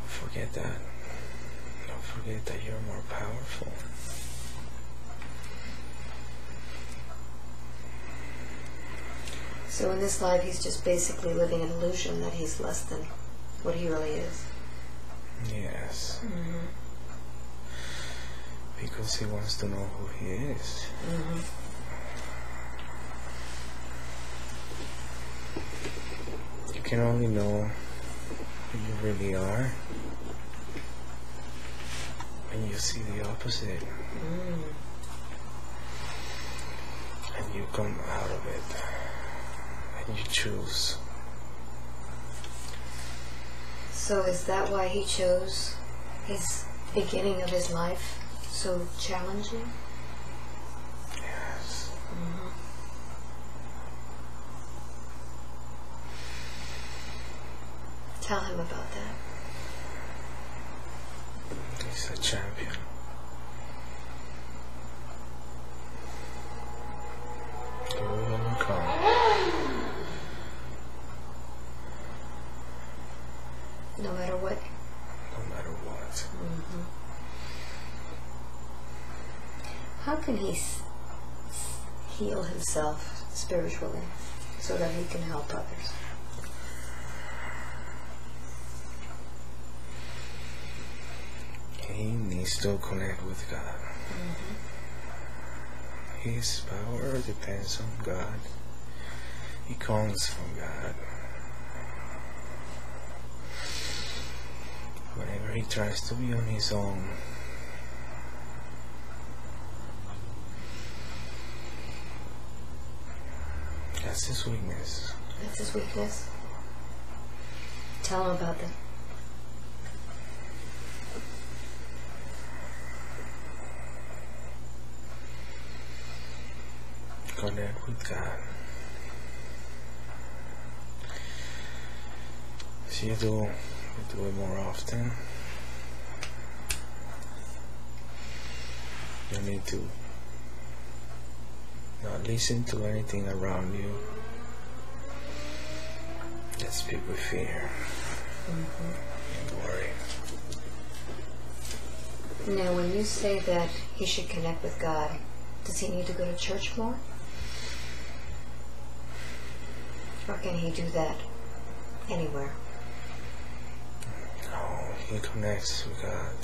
Speaker 2: forget that. Don't forget that you're more powerful.
Speaker 1: So in this life, he's just basically living an illusion that he's less than what he really is.
Speaker 2: Yes.
Speaker 1: Mm-hmm.
Speaker 2: Because he wants to know who he is.
Speaker 1: Mm-hmm.
Speaker 2: You can only know who you really are when you see the opposite
Speaker 1: Mm.
Speaker 2: and you come out of it and you choose.
Speaker 1: So is that why he chose his beginning of his life so challenging?
Speaker 2: Yes.
Speaker 1: Mm-hmm. Tell him about that.
Speaker 2: He's a champion. He will overcome.
Speaker 1: No matter what.
Speaker 2: No matter what.
Speaker 1: Mm-hmm. How can he heal himself spiritually so that he can help others?
Speaker 2: He needs to connect with God. His power depends on God. He comes from God. Whenever he tries to be on his own, that's his weakness.
Speaker 1: That's his weakness. Tell him about that.
Speaker 2: Connect with God. You do, do it more often. You need to not listen to anything around you that speak with fear mm-hmm. and worry.
Speaker 1: Now, when you say that he should connect with God, does he need to go to church more? Or can he do that anywhere?
Speaker 2: No, he connects with God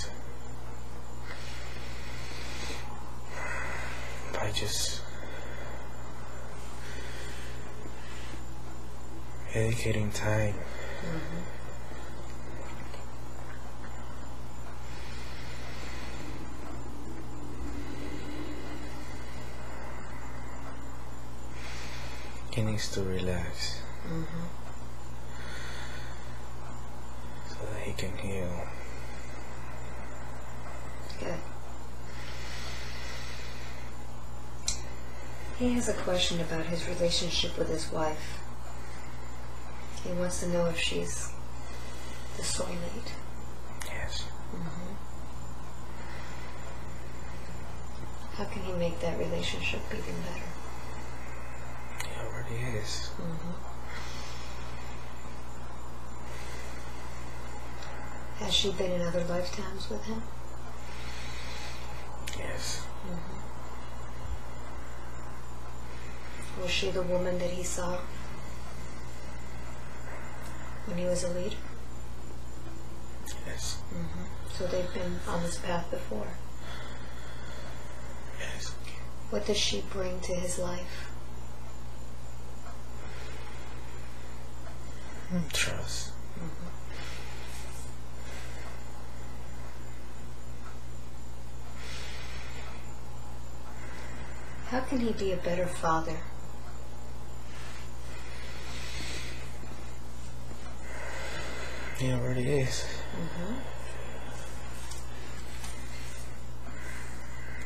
Speaker 2: by just dedicating time He needs to relax.
Speaker 1: Mm-hmm.
Speaker 2: that he can heal.
Speaker 1: Good. He has a question about his relationship with his wife. He wants to know if she's the soulmate.
Speaker 2: Yes. Mhm.
Speaker 1: How can he make that relationship even better?
Speaker 2: He already is.
Speaker 1: Has she been in other lifetimes with him?
Speaker 2: Yes. Mm-hmm.
Speaker 1: Was she the woman that he saw when he was a leader?
Speaker 2: Yes. Mm-hmm.
Speaker 1: So they've been on this path before.
Speaker 2: Yes.
Speaker 1: What does she bring to his life?
Speaker 2: Mm, Trust. Mm-hmm.
Speaker 1: How can he be a better father?
Speaker 2: He already is. Mm -hmm.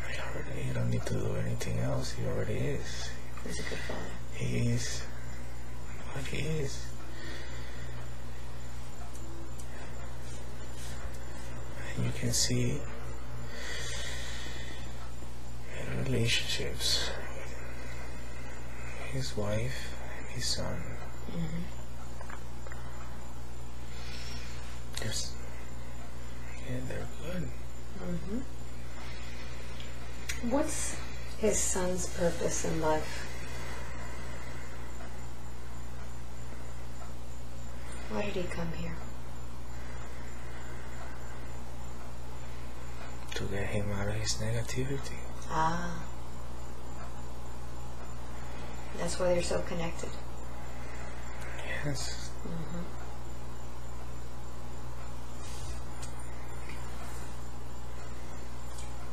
Speaker 2: He already. You don't need to do anything else. He already is.
Speaker 1: He's a good father.
Speaker 2: He is what he is. And you can see relationships his wife and his son. Mm-hmm. Just yeah, they're good. Mm-hmm.
Speaker 1: What's his son's purpose in life? Why did he come here?
Speaker 2: To get him out of his negativity.
Speaker 1: Ah. That's why they're so connected.
Speaker 2: Yes. Mhm.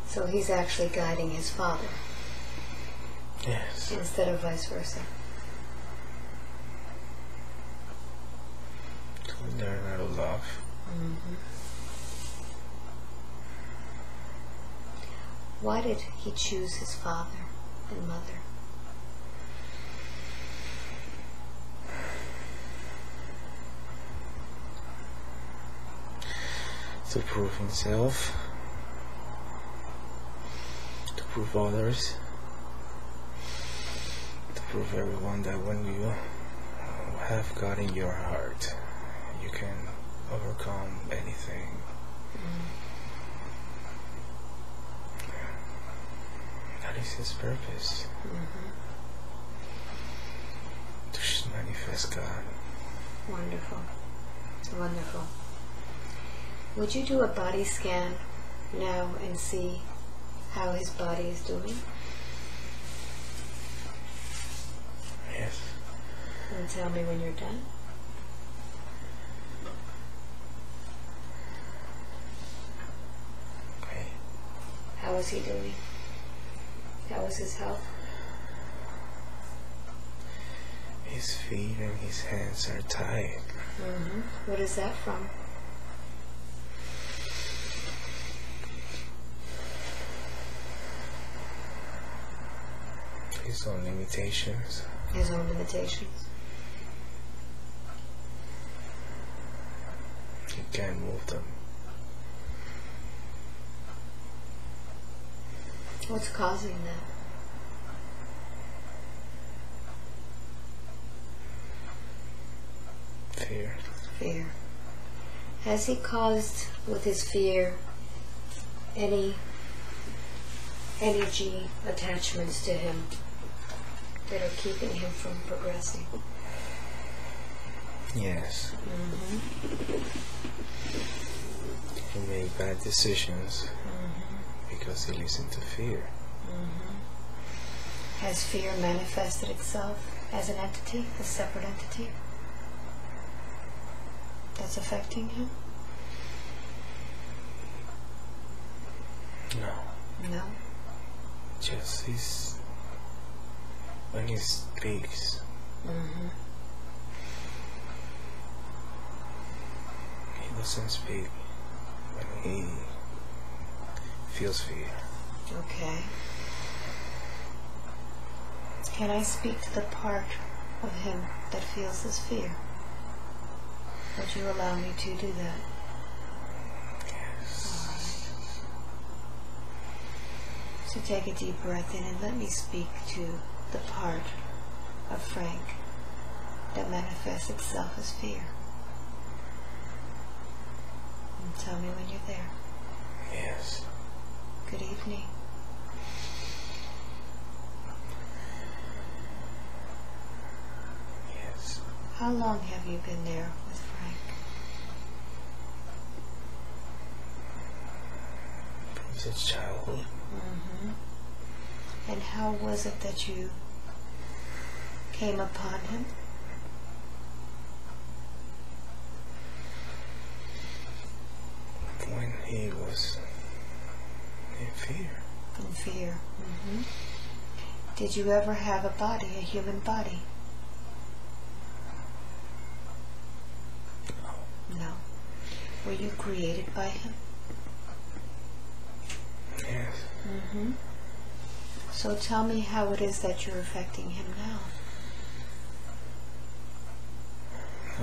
Speaker 1: So he's actually guiding his father
Speaker 2: Yes.
Speaker 1: instead of vice versa.
Speaker 2: To learn how to love.
Speaker 1: Why did he choose his father and mother?
Speaker 2: to prove himself, to prove others, to prove everyone that when you have God in your heart, you can overcome anything. That is his purpose. Mm-hmm. To just manifest God.
Speaker 1: Wonderful. Wonderful. Would you do a body scan now and see how his body is doing?
Speaker 2: Yes.
Speaker 1: And tell me when you're done.
Speaker 2: Okay.
Speaker 1: How is he doing? How is his health?
Speaker 2: His feet and his hands are tied.
Speaker 1: Mm-hmm. What is that from?
Speaker 2: His own limitations.
Speaker 1: His own limitations.
Speaker 2: He can't move them.
Speaker 1: What's causing that?
Speaker 2: Fear.
Speaker 1: Fear. Has he caused with his fear any energy attachments to him that are keeping him from progressing?
Speaker 2: Yes. Mm -hmm. He made bad decisions because he listened to fear.
Speaker 1: Has fear manifested itself as an entity, a separate entity that's affecting him?
Speaker 2: No.
Speaker 1: No.
Speaker 2: Just his. When he speaks,
Speaker 1: Mm-hmm.
Speaker 2: he doesn't speak when he feels fear.
Speaker 1: Okay. Can I speak to the part of him that feels his fear? Would you allow me to do that?
Speaker 2: Yes.
Speaker 1: So take a deep breath in and let me speak to the part of Frank that manifests itself as fear. And tell me when you're there.
Speaker 2: Yes.
Speaker 1: Good evening.
Speaker 2: Yes.
Speaker 1: How long have you been there with Frank?
Speaker 2: Since childhood.
Speaker 1: Mm-hmm. And how was it that you came upon him?
Speaker 2: When he was fear.
Speaker 1: In fear. hmm Did you ever have a body, a human body? No. No. Were you created by him?
Speaker 2: Yes.
Speaker 1: Mm-hmm. So tell me how it is that you're affecting him now.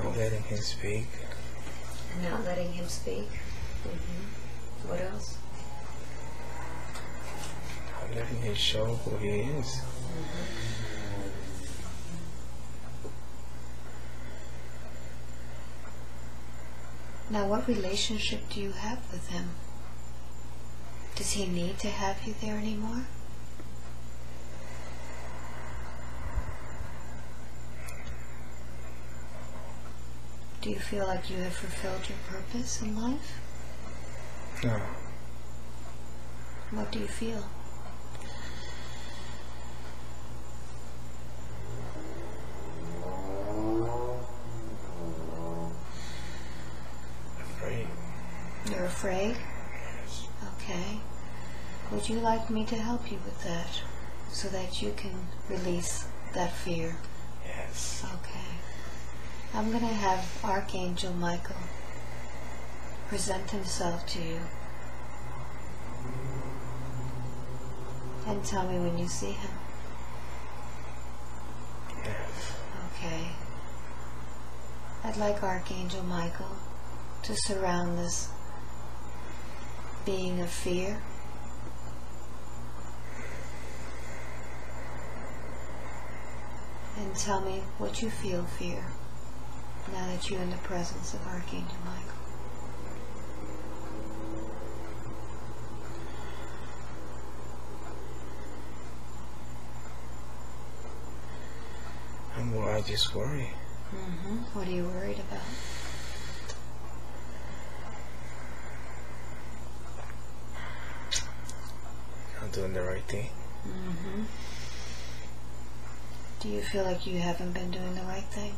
Speaker 2: Not letting him speak.
Speaker 1: Not letting him speak. Mm-hmm. What else?
Speaker 2: Letting him show who he is.
Speaker 1: Now, what relationship do you have with him? Does he need to have you there anymore? Do you feel like you have fulfilled your purpose in life?
Speaker 2: No.
Speaker 1: What do you feel? You like me to help you with that so that you can release that fear?
Speaker 2: Yes.
Speaker 1: Okay. I'm going to have Archangel Michael present himself to you. And tell me when you see him.
Speaker 2: Yes.
Speaker 1: Okay. I'd like Archangel Michael to surround this being of fear. And tell me what you feel fear now that you're in the presence of Archangel Michael.
Speaker 2: I'm wor- I just worry.
Speaker 1: hmm What are you worried about?
Speaker 2: I'm doing the right thing.
Speaker 1: hmm Do you feel like you haven't been doing the right thing?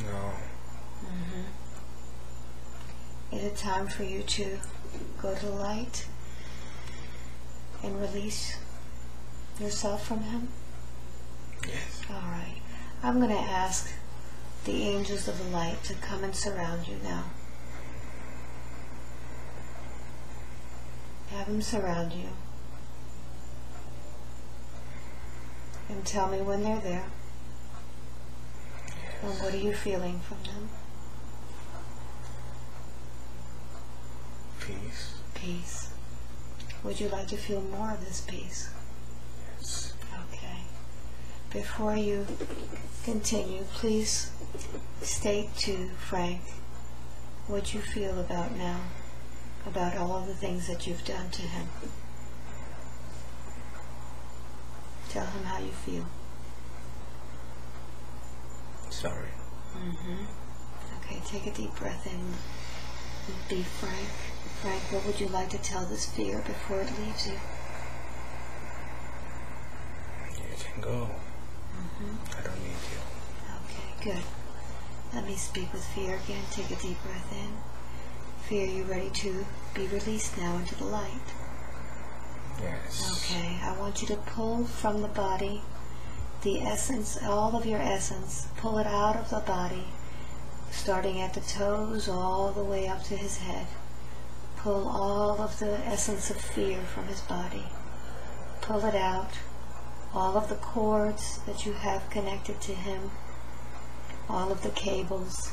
Speaker 2: No.
Speaker 1: Mm-hmm. Is it time for you to go to the light and release yourself from him?
Speaker 2: Yes.
Speaker 1: All right. I'm going to ask the angels of the light to come and surround you now. Have them surround you. And tell me when they're there. And what are you feeling from them?
Speaker 2: Peace.
Speaker 1: Peace. Would you like to feel more of this peace?
Speaker 2: Yes.
Speaker 1: Okay. Before you continue, please state to Frank what you feel about now, about all the things that you've done to him. Tell him how you feel.
Speaker 2: Sorry.
Speaker 1: Mm-hmm. Okay, take a deep breath in. Be Frank. Frank, what would you like to tell this fear before it leaves you?
Speaker 2: You can go.
Speaker 1: Mm-hmm.
Speaker 2: I don't need you.
Speaker 1: Okay, good. Let me speak with fear again. Take a deep breath in. Fear, you ready to be released now into the light?
Speaker 2: Yes.
Speaker 1: Okay, I want you to pull from the body the essence, all of your essence, pull it out of the body starting at the toes all the way up to his head. Pull all of the essence of fear from his body. Pull it out. All of the cords that you have connected to him, all of the cables.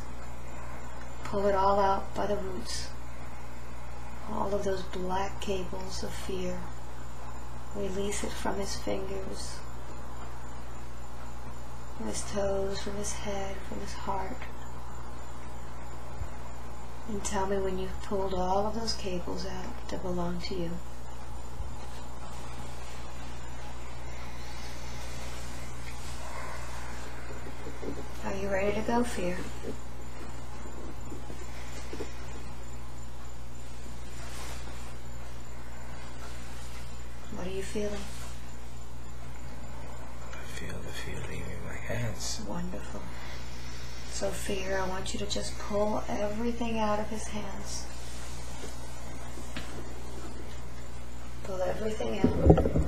Speaker 1: Pull it all out by the roots. All of those black cables of fear. Release it from his fingers, from his toes, from his head, from his heart. And tell me when you've pulled all of those cables out that belong to you. Are you ready to go, fear? What are you feeling?
Speaker 2: I feel the feeling in my hands.
Speaker 1: Wonderful. So, fear, I want you to just pull everything out of his hands. Pull everything out.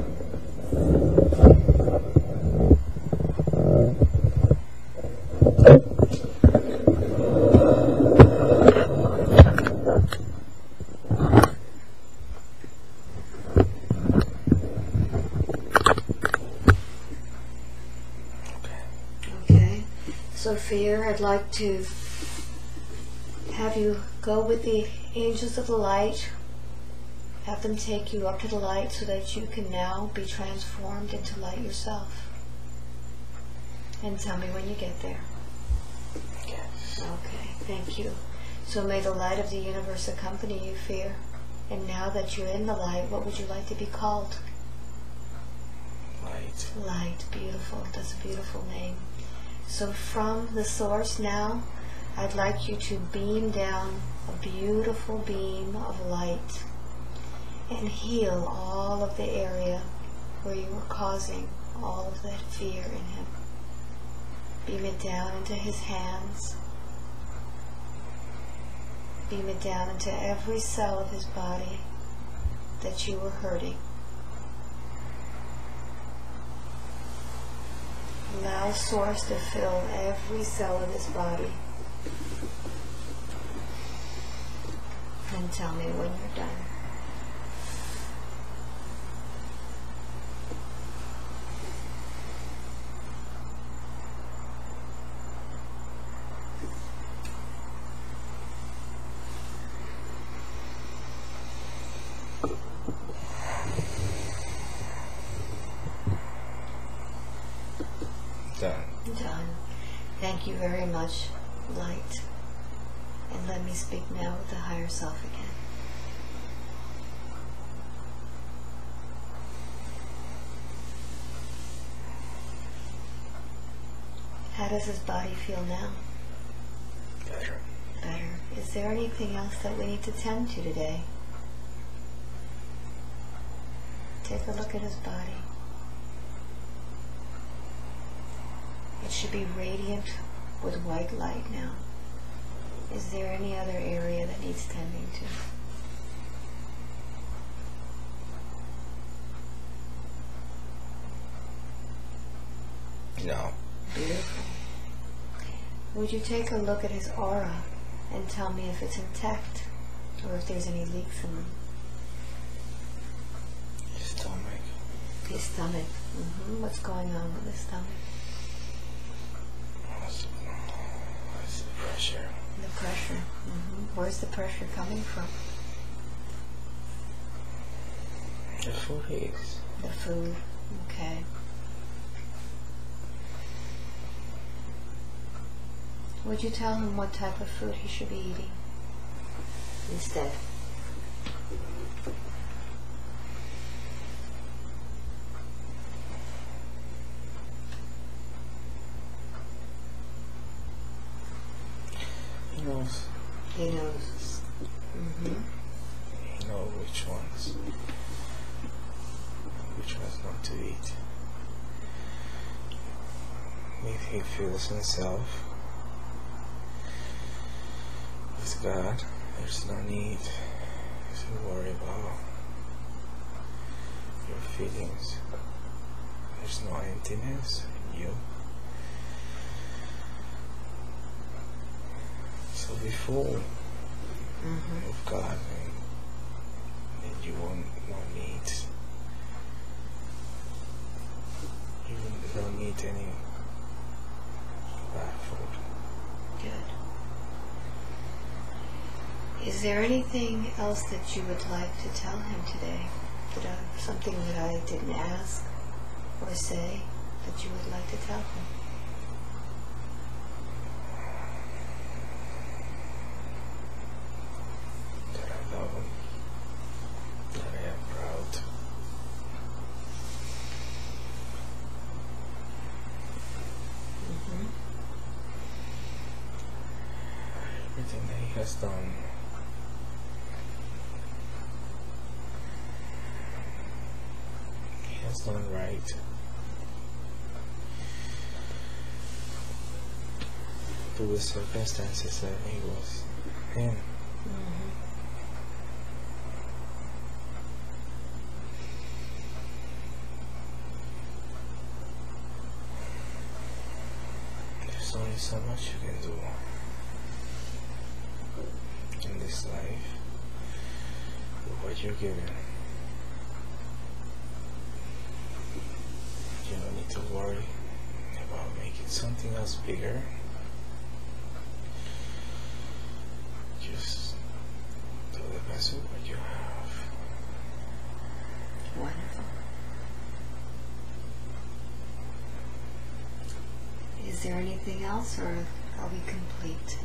Speaker 1: Okay. So, fear, I'd like to have you go with the angels of the light. Have them take you up to the light so that you can now be transformed into light yourself. And tell me when you get there.
Speaker 2: Yes.
Speaker 1: Okay, thank you. So may the light of the universe accompany you, fear. And now that you're in the light, what would you like to be called?
Speaker 2: Light.
Speaker 1: Light, beautiful. That's a beautiful name. So from the source now, I'd like you to beam down a beautiful beam of light and heal all of the area where you were causing all of that fear in him. Beam it down into his hands. Beam it down into every cell of his body that you were hurting. Allow Source to fill every cell of his body. And tell me when you're done.
Speaker 2: Done.
Speaker 1: Done. Thank Light. And let me speak now with the higher self again. How does his body feel now?
Speaker 2: Better.
Speaker 1: Better. Is there anything else that we need to tend to today? Take a look at his body. It should be radiant with white light now. Is there any other area that needs tending to?
Speaker 2: No.
Speaker 1: Beautiful. Would you take a look at his aura and tell me if it's intact or if there's any leaks in them?
Speaker 2: Stomach.
Speaker 1: His stomach. hmm What's going on with his stomach?
Speaker 2: What's, what's the pressure?
Speaker 1: The pressure. hmm Where's the pressure coming from?
Speaker 2: The food is.
Speaker 1: The food. Okay. Would you tell him what type of food he should be eating instead?
Speaker 2: He knows.
Speaker 1: He knows. hmm
Speaker 2: He knows which ones. Which ones not to eat. If feels himself with God, there's no need to worry about your feelings. There's no emptiness in you. So be full
Speaker 1: Mm-hmm.
Speaker 2: of God and, and you won't, won't need you don't need any bad food.
Speaker 1: Good. Is there anything else that you would like to tell him today? That I, something that I didn't ask or say that you would like to tell him?
Speaker 2: That I love him. That I am proud.
Speaker 1: Mm-hmm.
Speaker 2: Everything that he has done. Has done right. Through the circumstances that he was in. There's only so much you can do in this life with what you're given. You don't need to worry about making something else bigger. Just do the best with what you have.
Speaker 1: Wonderful. Is there anything else, or are we complete?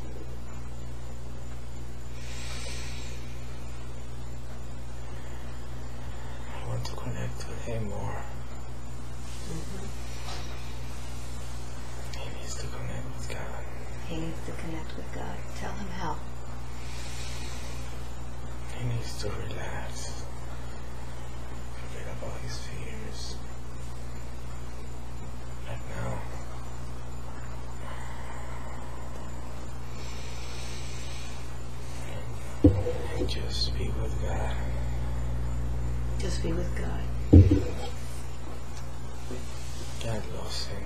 Speaker 2: I want to connect with him more.
Speaker 1: Mm-hmm.
Speaker 2: He needs to connect with God.
Speaker 1: He needs to connect with God. Tell him how.
Speaker 2: He needs to relax. Forget about his fears. Right now. And just be with God.
Speaker 1: Just be with God.
Speaker 2: God loves him.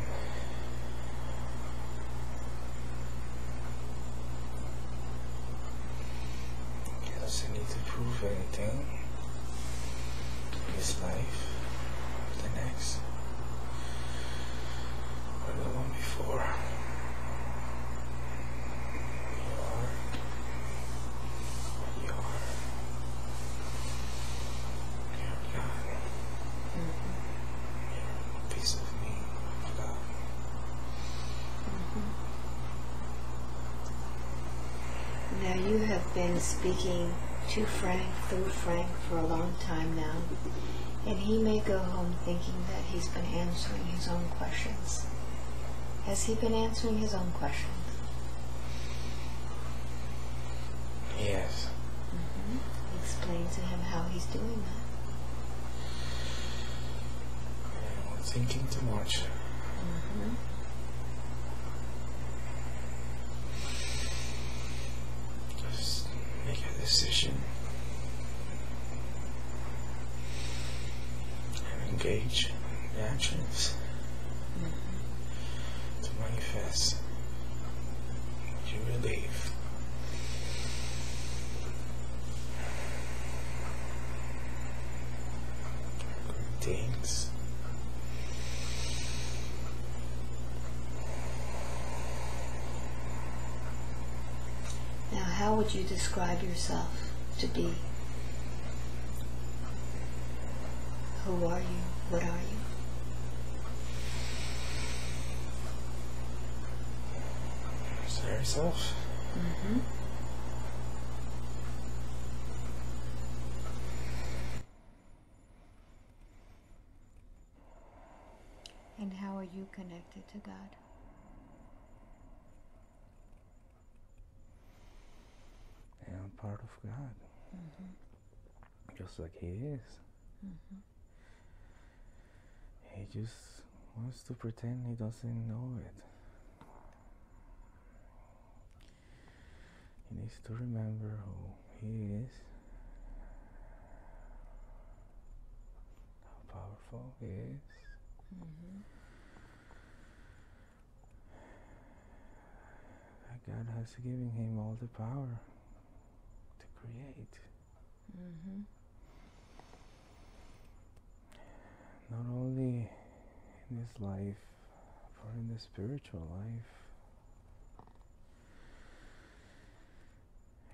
Speaker 2: He doesn't need to prove anything in his life, or the next, or the one before. You are what you are. You're God. You're a piece of me, God.
Speaker 1: Now you have been speaking to Frank through Frank for a long time now, and he may go home thinking that he's been answering his own questions. Has he been answering his own questions?
Speaker 2: Yes. Mm-hmm.
Speaker 1: Explain to him how he's doing that.
Speaker 2: I'm thinking too much. Just make a decision and engage in actions to manifest what you believe. Great things.
Speaker 1: Now, how would you describe yourself to be? Who are you? What are you?
Speaker 2: Yourself?
Speaker 1: Mm-hmm. And how are you connected to God?
Speaker 2: I am part of God. Mm-hmm. Just like He is. Mm-hmm. He just wants to pretend He doesn't know it. He needs to remember who He is, how powerful He is. Mm-hmm. That God has given him all the power create.
Speaker 1: Mm-hmm.
Speaker 2: Not only in this life, but in the spiritual life.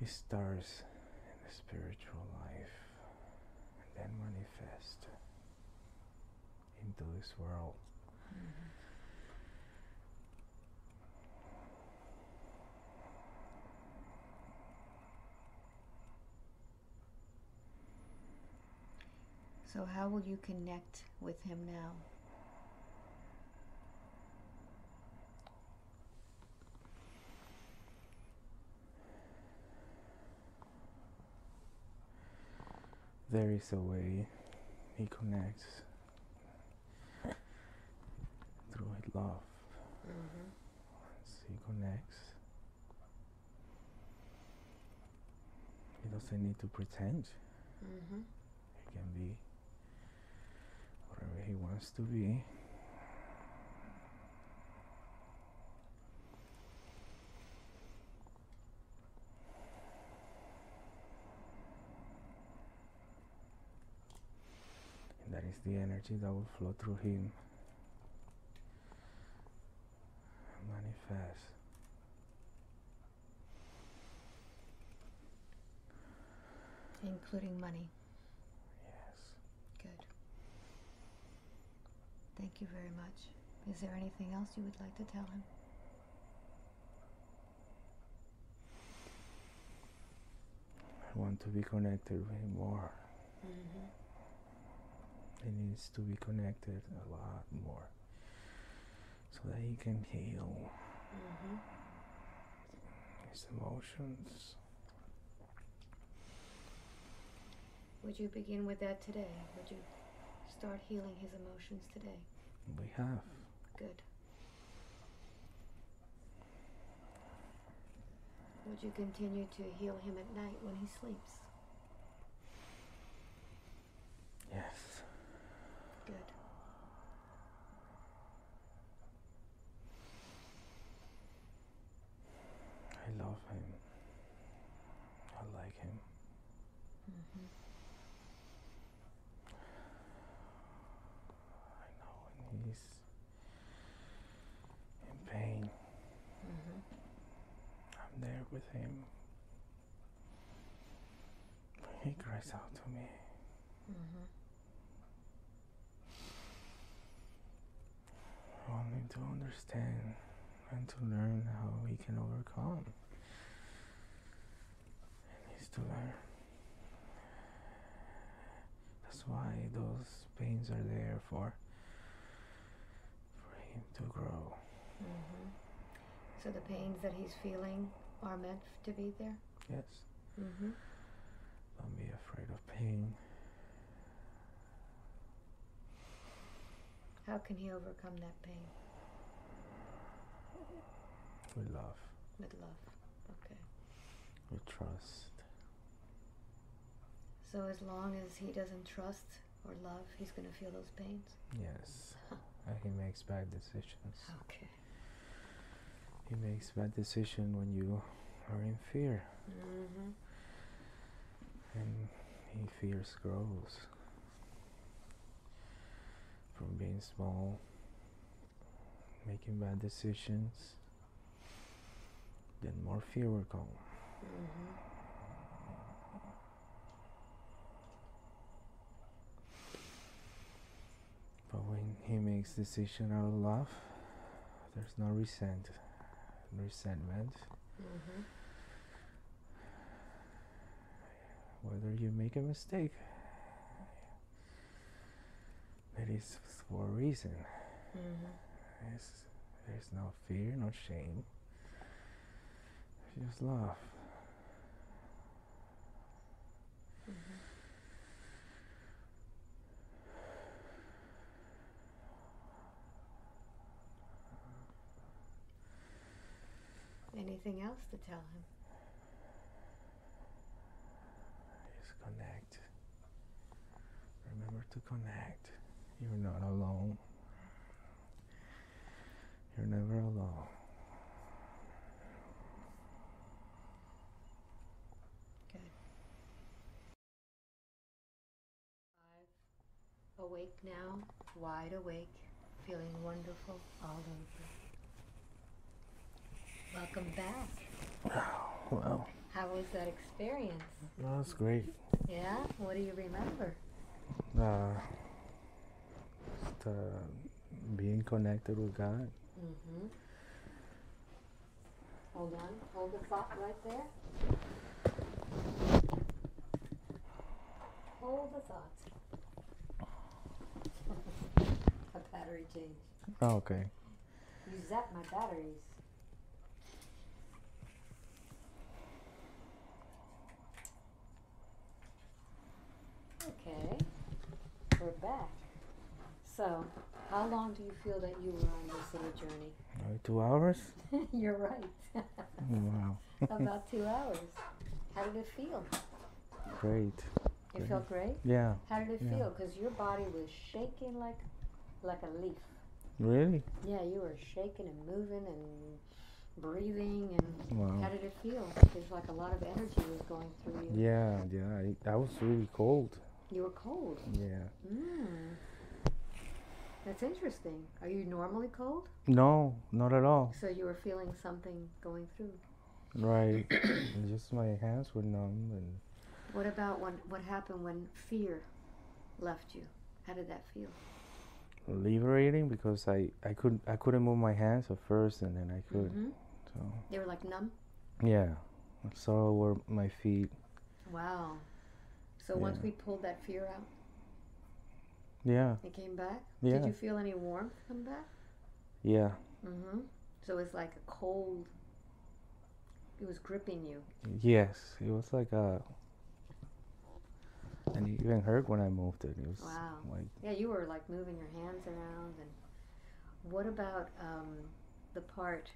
Speaker 2: He starts in the spiritual life and then manifest into this world.
Speaker 1: Mm-hmm. So, how will you connect with him now?
Speaker 2: There is a way he connects through his love.
Speaker 1: Mm-hmm.
Speaker 2: Once he connects, he doesn't need to pretend.
Speaker 1: Mm-hmm.
Speaker 2: He can be whatever he wants to be. And that is the energy that will flow through him manifest.
Speaker 1: Including money.
Speaker 2: Yes.
Speaker 1: Good. Thank you very much. Is there anything else you would like to tell him?
Speaker 2: I want to be connected with him more.
Speaker 1: Mm-hmm.
Speaker 2: He needs to be connected a lot more so that he can heal
Speaker 1: Mm-hmm.
Speaker 2: his emotions.
Speaker 1: Would you begin with that today? Would you start healing his emotions today?
Speaker 2: We have.
Speaker 1: Good. Would you continue to heal him at night when he sleeps?
Speaker 2: Yes.
Speaker 1: Good.
Speaker 2: I love him. I like him.
Speaker 1: Mm-hmm.
Speaker 2: I know when he's in pain,
Speaker 1: Mm-hmm.
Speaker 2: I'm there with him. He cries out to me.
Speaker 1: Mm-hmm.
Speaker 2: I want him to understand and to learn how he can overcome. He needs to learn. That's why those pains are there for for him to grow.
Speaker 1: Mm-hmm. So the pains that he's feeling are meant to be there?
Speaker 2: Yes.
Speaker 1: Mm-hmm.
Speaker 2: Don't be afraid of pain.
Speaker 1: How can he overcome that pain?
Speaker 2: With love,
Speaker 1: With love. Okay.
Speaker 2: with trust.
Speaker 1: So as long as he doesn't trust or love, he's going to feel those pains?
Speaker 2: Yes. *laughs* And he makes bad decisions.
Speaker 1: Okay.
Speaker 2: He makes bad decision when you are in fear.
Speaker 1: Mm-hmm.
Speaker 2: and he fears grows from being small, making bad decisions. Then more fear will come.
Speaker 1: Mm-hmm.
Speaker 2: But when he makes decision out of love, there's no resent, resentment.
Speaker 1: Mm-hmm.
Speaker 2: Whether you make a mistake, it is for a reason.
Speaker 1: Mm-hmm.
Speaker 2: There's no fear, no shame. Just love.
Speaker 1: anything else to tell him.
Speaker 2: Just connect. Remember to connect. You're not alone. You're never alone. Good.
Speaker 1: Awake now, wide awake, feeling wonderful all over. Welcome back.
Speaker 2: Well,
Speaker 1: How was that experience?
Speaker 2: that's great.
Speaker 1: Yeah? What do you remember?
Speaker 2: Uh, just, uh, being connected with God.
Speaker 1: Mm-hmm. Hold on. Hold the thought right there. Hold the thought. *laughs* A battery change.
Speaker 2: Oh, okay.
Speaker 1: You zapped my batteries. Okay, we're back. So, how long do you feel that you were on this little journey?
Speaker 2: Two hours? *laughs*
Speaker 1: You're right.
Speaker 2: Wow. *laughs*
Speaker 1: About two hours. How did it feel?
Speaker 2: great.
Speaker 1: It
Speaker 2: Great.
Speaker 1: felt great.
Speaker 2: Yeah.
Speaker 1: How did it
Speaker 2: Yeah.
Speaker 1: feel? Because your body was shaking like, like a leaf.
Speaker 2: Really?
Speaker 1: Yeah, you were shaking and moving and breathing and
Speaker 2: Wow.
Speaker 1: how did it feel? There's like a lot of energy was going through you.
Speaker 2: Yeah, yeah. I, I was really cold.
Speaker 1: You were cold.
Speaker 2: Yeah.
Speaker 1: Mm. That's interesting. Are you normally cold?
Speaker 2: No, not at all.
Speaker 1: So you were feeling something going through.
Speaker 2: Right. *clears throat* Just my hands were numb and
Speaker 1: What about when what happened when fear left you? How did that feel?
Speaker 2: liberating because I, I couldn't I couldn't move my hands at first and then I could.
Speaker 1: hmm
Speaker 2: So
Speaker 1: They were like numb.
Speaker 2: yeah. So were my feet.
Speaker 1: Wow. So once we pulled that fear out,
Speaker 2: Yeah.
Speaker 1: it came back.
Speaker 2: Yeah.
Speaker 1: Did you feel any warmth come back?
Speaker 2: Yeah.
Speaker 1: Mm-hmm. So it's like a cold. It was gripping you.
Speaker 2: Yes. It was like a and it even hurt when I moved it. It was
Speaker 1: Wow.
Speaker 2: like
Speaker 1: Yeah, you were like moving your hands around. And what about um, the part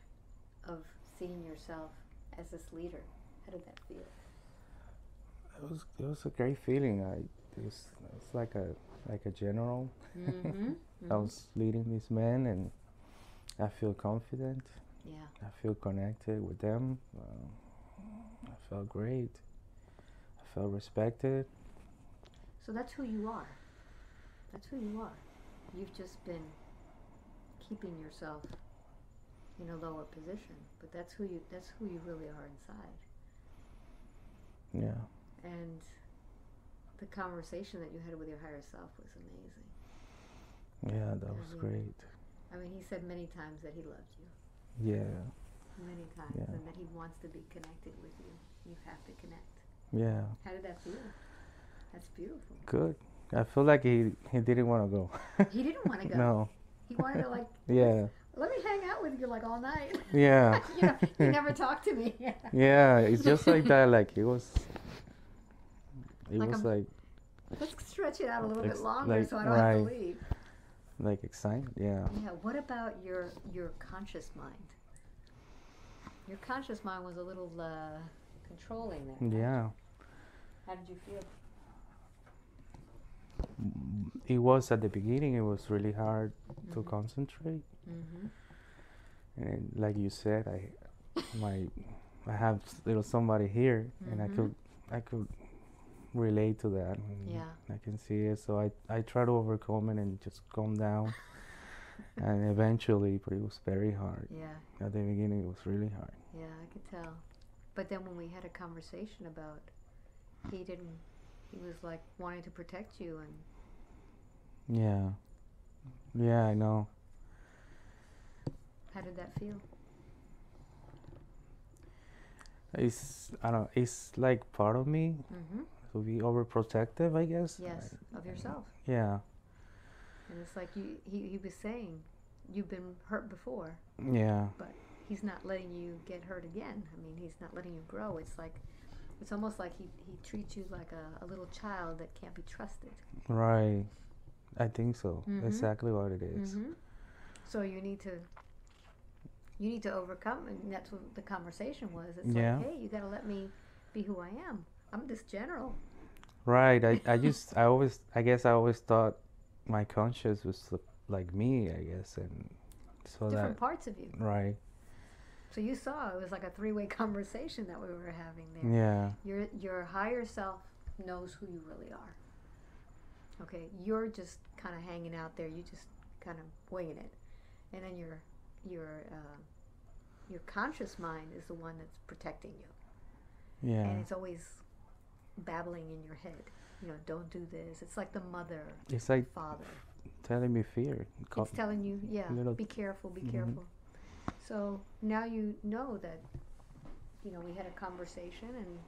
Speaker 1: of seeing yourself as this leader? How did that feel?
Speaker 2: It was it was a great feeling. I it was, it was like a like a general.
Speaker 1: Mm-hmm. *laughs*
Speaker 2: I was leading these men and I feel confident.
Speaker 1: Yeah.
Speaker 2: I feel connected with them. Um, I felt great. I felt respected.
Speaker 1: So that's who you are. That's who you are. You've just been keeping yourself in a lower position, but that's who you. That's who you really are inside.
Speaker 2: Yeah.
Speaker 1: And the conversation that you had with your higher self was amazing.
Speaker 2: Yeah, that was
Speaker 1: Mhm.
Speaker 2: great.
Speaker 1: I mean, he said many times that he loved you,
Speaker 2: Yeah.
Speaker 1: many times,
Speaker 2: Yeah.
Speaker 1: and that he wants to be connected with you. You have to connect.
Speaker 2: Yeah.
Speaker 1: How did that feel? That's beautiful.
Speaker 2: Good. I feel like he he didn't want to go.
Speaker 1: He didn't want to go. *laughs*
Speaker 2: No.
Speaker 1: He wanted to like, *laughs*
Speaker 2: Yeah.
Speaker 1: let me hang out with you like all night.
Speaker 2: Yeah. *laughs*
Speaker 1: you know, he never talked to me.
Speaker 2: Yeah, it's just like that. Like it was. It
Speaker 1: Like
Speaker 2: was
Speaker 1: I'm-
Speaker 2: like
Speaker 1: Let's stretch it out a little
Speaker 2: Ex-
Speaker 1: bit longer
Speaker 2: like,
Speaker 1: so I don't have to leave.
Speaker 2: like excited. Yeah.
Speaker 1: Yeah. What about your your conscious mind? Your conscious mind was a little uh, controlling there.
Speaker 2: Yeah.
Speaker 1: How did you feel?
Speaker 2: It was at the beginning. It was really hard to
Speaker 1: Mhm.
Speaker 2: concentrate.
Speaker 1: Mm-hmm.
Speaker 2: and like you said i my i have little somebody here and i could i could relate to that
Speaker 1: Yeah.
Speaker 2: i can see it so i i try to overcome it and just calm down *laughs* and eventually but it was very hard
Speaker 1: Yeah.
Speaker 2: at the beginning it was really hard
Speaker 1: Yeah, I could tell. But then when we had a conversation about he didn't he was like wanting to protect you and
Speaker 2: yeah yeah i know
Speaker 1: how did that feel?
Speaker 2: it's i don't it's like part of me
Speaker 1: Mm-hmm.
Speaker 2: To be overprotective i guess
Speaker 1: Yes,
Speaker 2: I-
Speaker 1: of yourself.
Speaker 2: yeah
Speaker 1: And it's like you he, he was saying, you've been hurt before,
Speaker 2: yeah
Speaker 1: but he's not letting you get hurt again. I mean he's not letting you grow. It's like it's almost like he, he treats you like a, a little child that can't be trusted.
Speaker 2: right i think so
Speaker 1: Mhm.
Speaker 2: exactly what it is.
Speaker 1: Mhm. So you need to you need to overcome and that's what the conversation was. It's
Speaker 2: Yeah.
Speaker 1: like, hey, you gotta let me be who I am. I'm this general.
Speaker 2: Right. I, I *laughs* just I always I guess I always thought my conscious was like me, I guess, and so
Speaker 1: Different
Speaker 2: that
Speaker 1: parts of you.
Speaker 2: right.
Speaker 1: So you saw it was like a three way *laughs* conversation that we were having there.
Speaker 2: Yeah.
Speaker 1: Your your higher self knows who you really are. Okay, you're just kind of hanging out there. You just kind of winging it, and then your your uh, your conscious mind is the one that's protecting you,
Speaker 2: Yeah.
Speaker 1: and it's always babbling in your head. You know, don't do this. It's like the mother,
Speaker 2: It's like
Speaker 1: father.
Speaker 2: telling me fear.
Speaker 1: It's telling you, yeah, be careful, be
Speaker 2: Mhm.
Speaker 1: careful. So now you know that, you know, we had a conversation and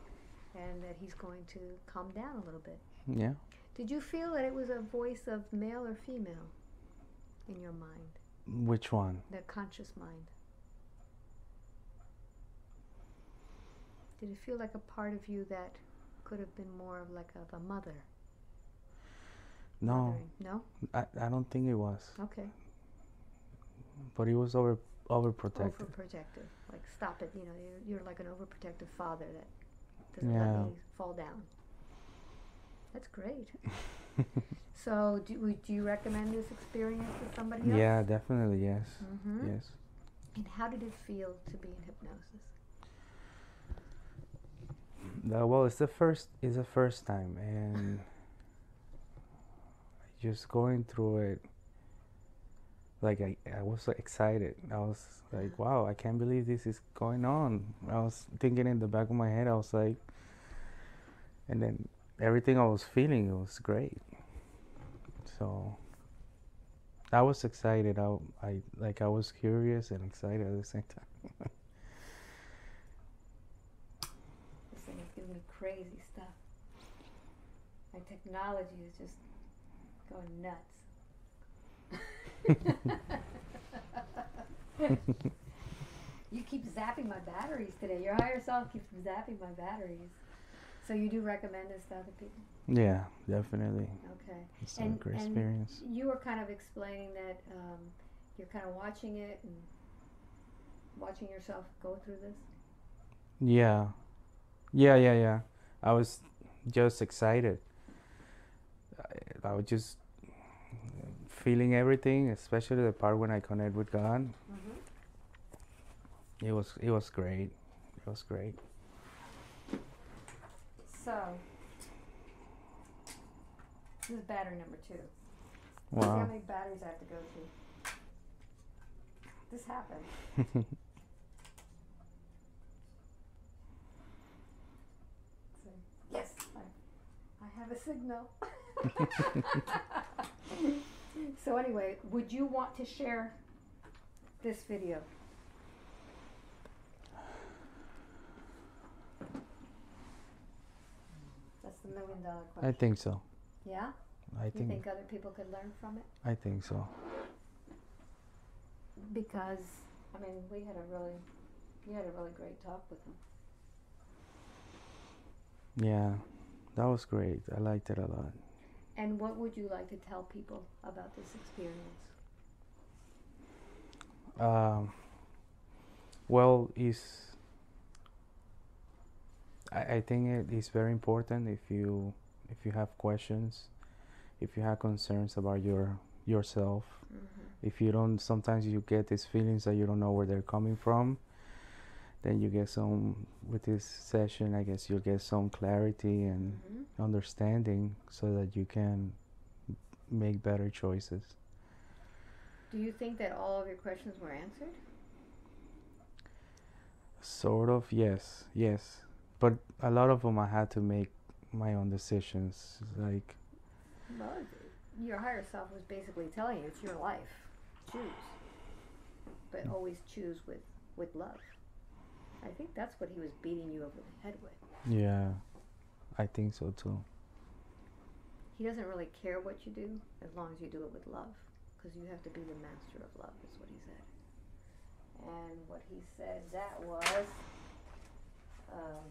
Speaker 1: and that he's going to calm down a little bit.
Speaker 2: yeah.
Speaker 1: Did you feel that it was a voice of male or female in your mind,
Speaker 2: Which one?
Speaker 1: the conscious mind? Did it feel like a part of you that could have been more of like of a mother?
Speaker 2: No,
Speaker 1: mothering? No?
Speaker 2: I, I don't think it was.
Speaker 1: Okay.
Speaker 2: But it was over overprotected.
Speaker 1: Overprotective. Like, stop it. You know, you're, you're like an overprotective father that doesn't
Speaker 2: Yeah.
Speaker 1: let me fall down. That's great. *laughs* so, do, would do you recommend this experience to somebody else?
Speaker 2: yeah, definitely yes.
Speaker 1: hmm
Speaker 2: Yes.
Speaker 1: And how did it feel to be in hypnosis?
Speaker 2: No, well, it's the first. It's the first time, and *sighs* just going through it. Like I, I was like, excited. I was like, wow, I can't believe this is going on. I was thinking in the back of my head. I was like, and then everything I was feeling, it was great. So I was excited. I, I like I was curious and excited at the same *laughs* time.
Speaker 1: This thing is giving me crazy stuff. My technology is just going nuts. *laughs* you keep zapping my batteries today. Your higher self keeps zapping my batteries. So you do recommend this to other people?
Speaker 2: yeah, definitely.
Speaker 1: Okay.
Speaker 2: It's a great
Speaker 1: and-
Speaker 2: experience.
Speaker 1: You were kind of explaining that um, you're kind of watching it and watching yourself go through this.
Speaker 2: Yeah. Yeah, yeah, yeah. I was just excited. I, I was just feeling everything, especially the part when I connect with God. Mm-hmm. It was it was great. It was great.
Speaker 1: So, this is battery number two. See how many batteries I have to go through. This happened. *laughs* So, yes, I, I have a signal. *laughs* so anyway, would you want to share this video? That's the million dollar question.
Speaker 2: I think so.
Speaker 1: yeah?
Speaker 2: I
Speaker 1: You
Speaker 2: think
Speaker 1: think other people could learn from it?
Speaker 2: I think so.
Speaker 1: Because, I mean, we had a really, you had a really great talk with him.
Speaker 2: Yeah. That was great. I liked it a lot.
Speaker 1: And what would you like to tell people about this experience?
Speaker 2: Um, well, is I, I think it is very important if you if you have questions, if you have concerns about your yourself, if you don't sometimes you get these feelings that you don't know where they're coming from, then you get some with this session. I guess you'll get some clarity and
Speaker 1: Mm-hmm.
Speaker 2: understanding so that you can make better choices.
Speaker 1: Do you think that all of your questions were answered?
Speaker 2: Sort of, yes, yes. But a lot of them I had to make my own decisions. Like,
Speaker 1: Well, your higher self was basically telling you it's your life. Choose. But always choose with, with love. I think that's what he was beating you over the head with.
Speaker 2: yeah, I think so too.
Speaker 1: He doesn't really care what you do as long as you do it with love. Because you have to be the master of love, is what he said. And what he said that was, um,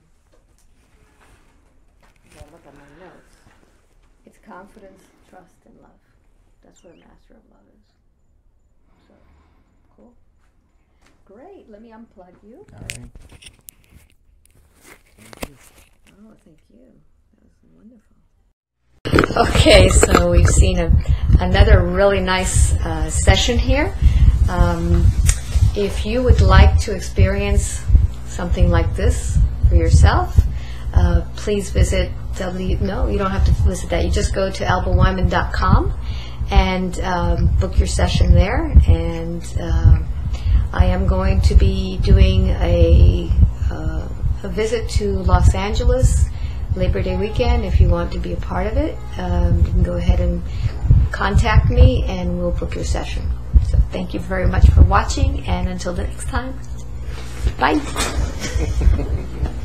Speaker 1: yeah, look at my notes. It's confidence, trust, and love. That's what a master of love is. So, cool. Great. Let me unplug you.
Speaker 2: All right.
Speaker 1: Oh, thank you. That was wonderful. Okay, so we've seen a, another really nice uh, session here. Um, if you would like to experience something like this for yourself, uh, please visit W, no, you don't have to visit that. You just go to albaweinman.com and um, book your session there. And um I am going to be doing a, uh, a visit to Los Angeles Labor Day weekend. If you want to be a part of it, um, you can go ahead and contact me and we'll book your session. So thank you very much for watching and until the next time, bye. *laughs*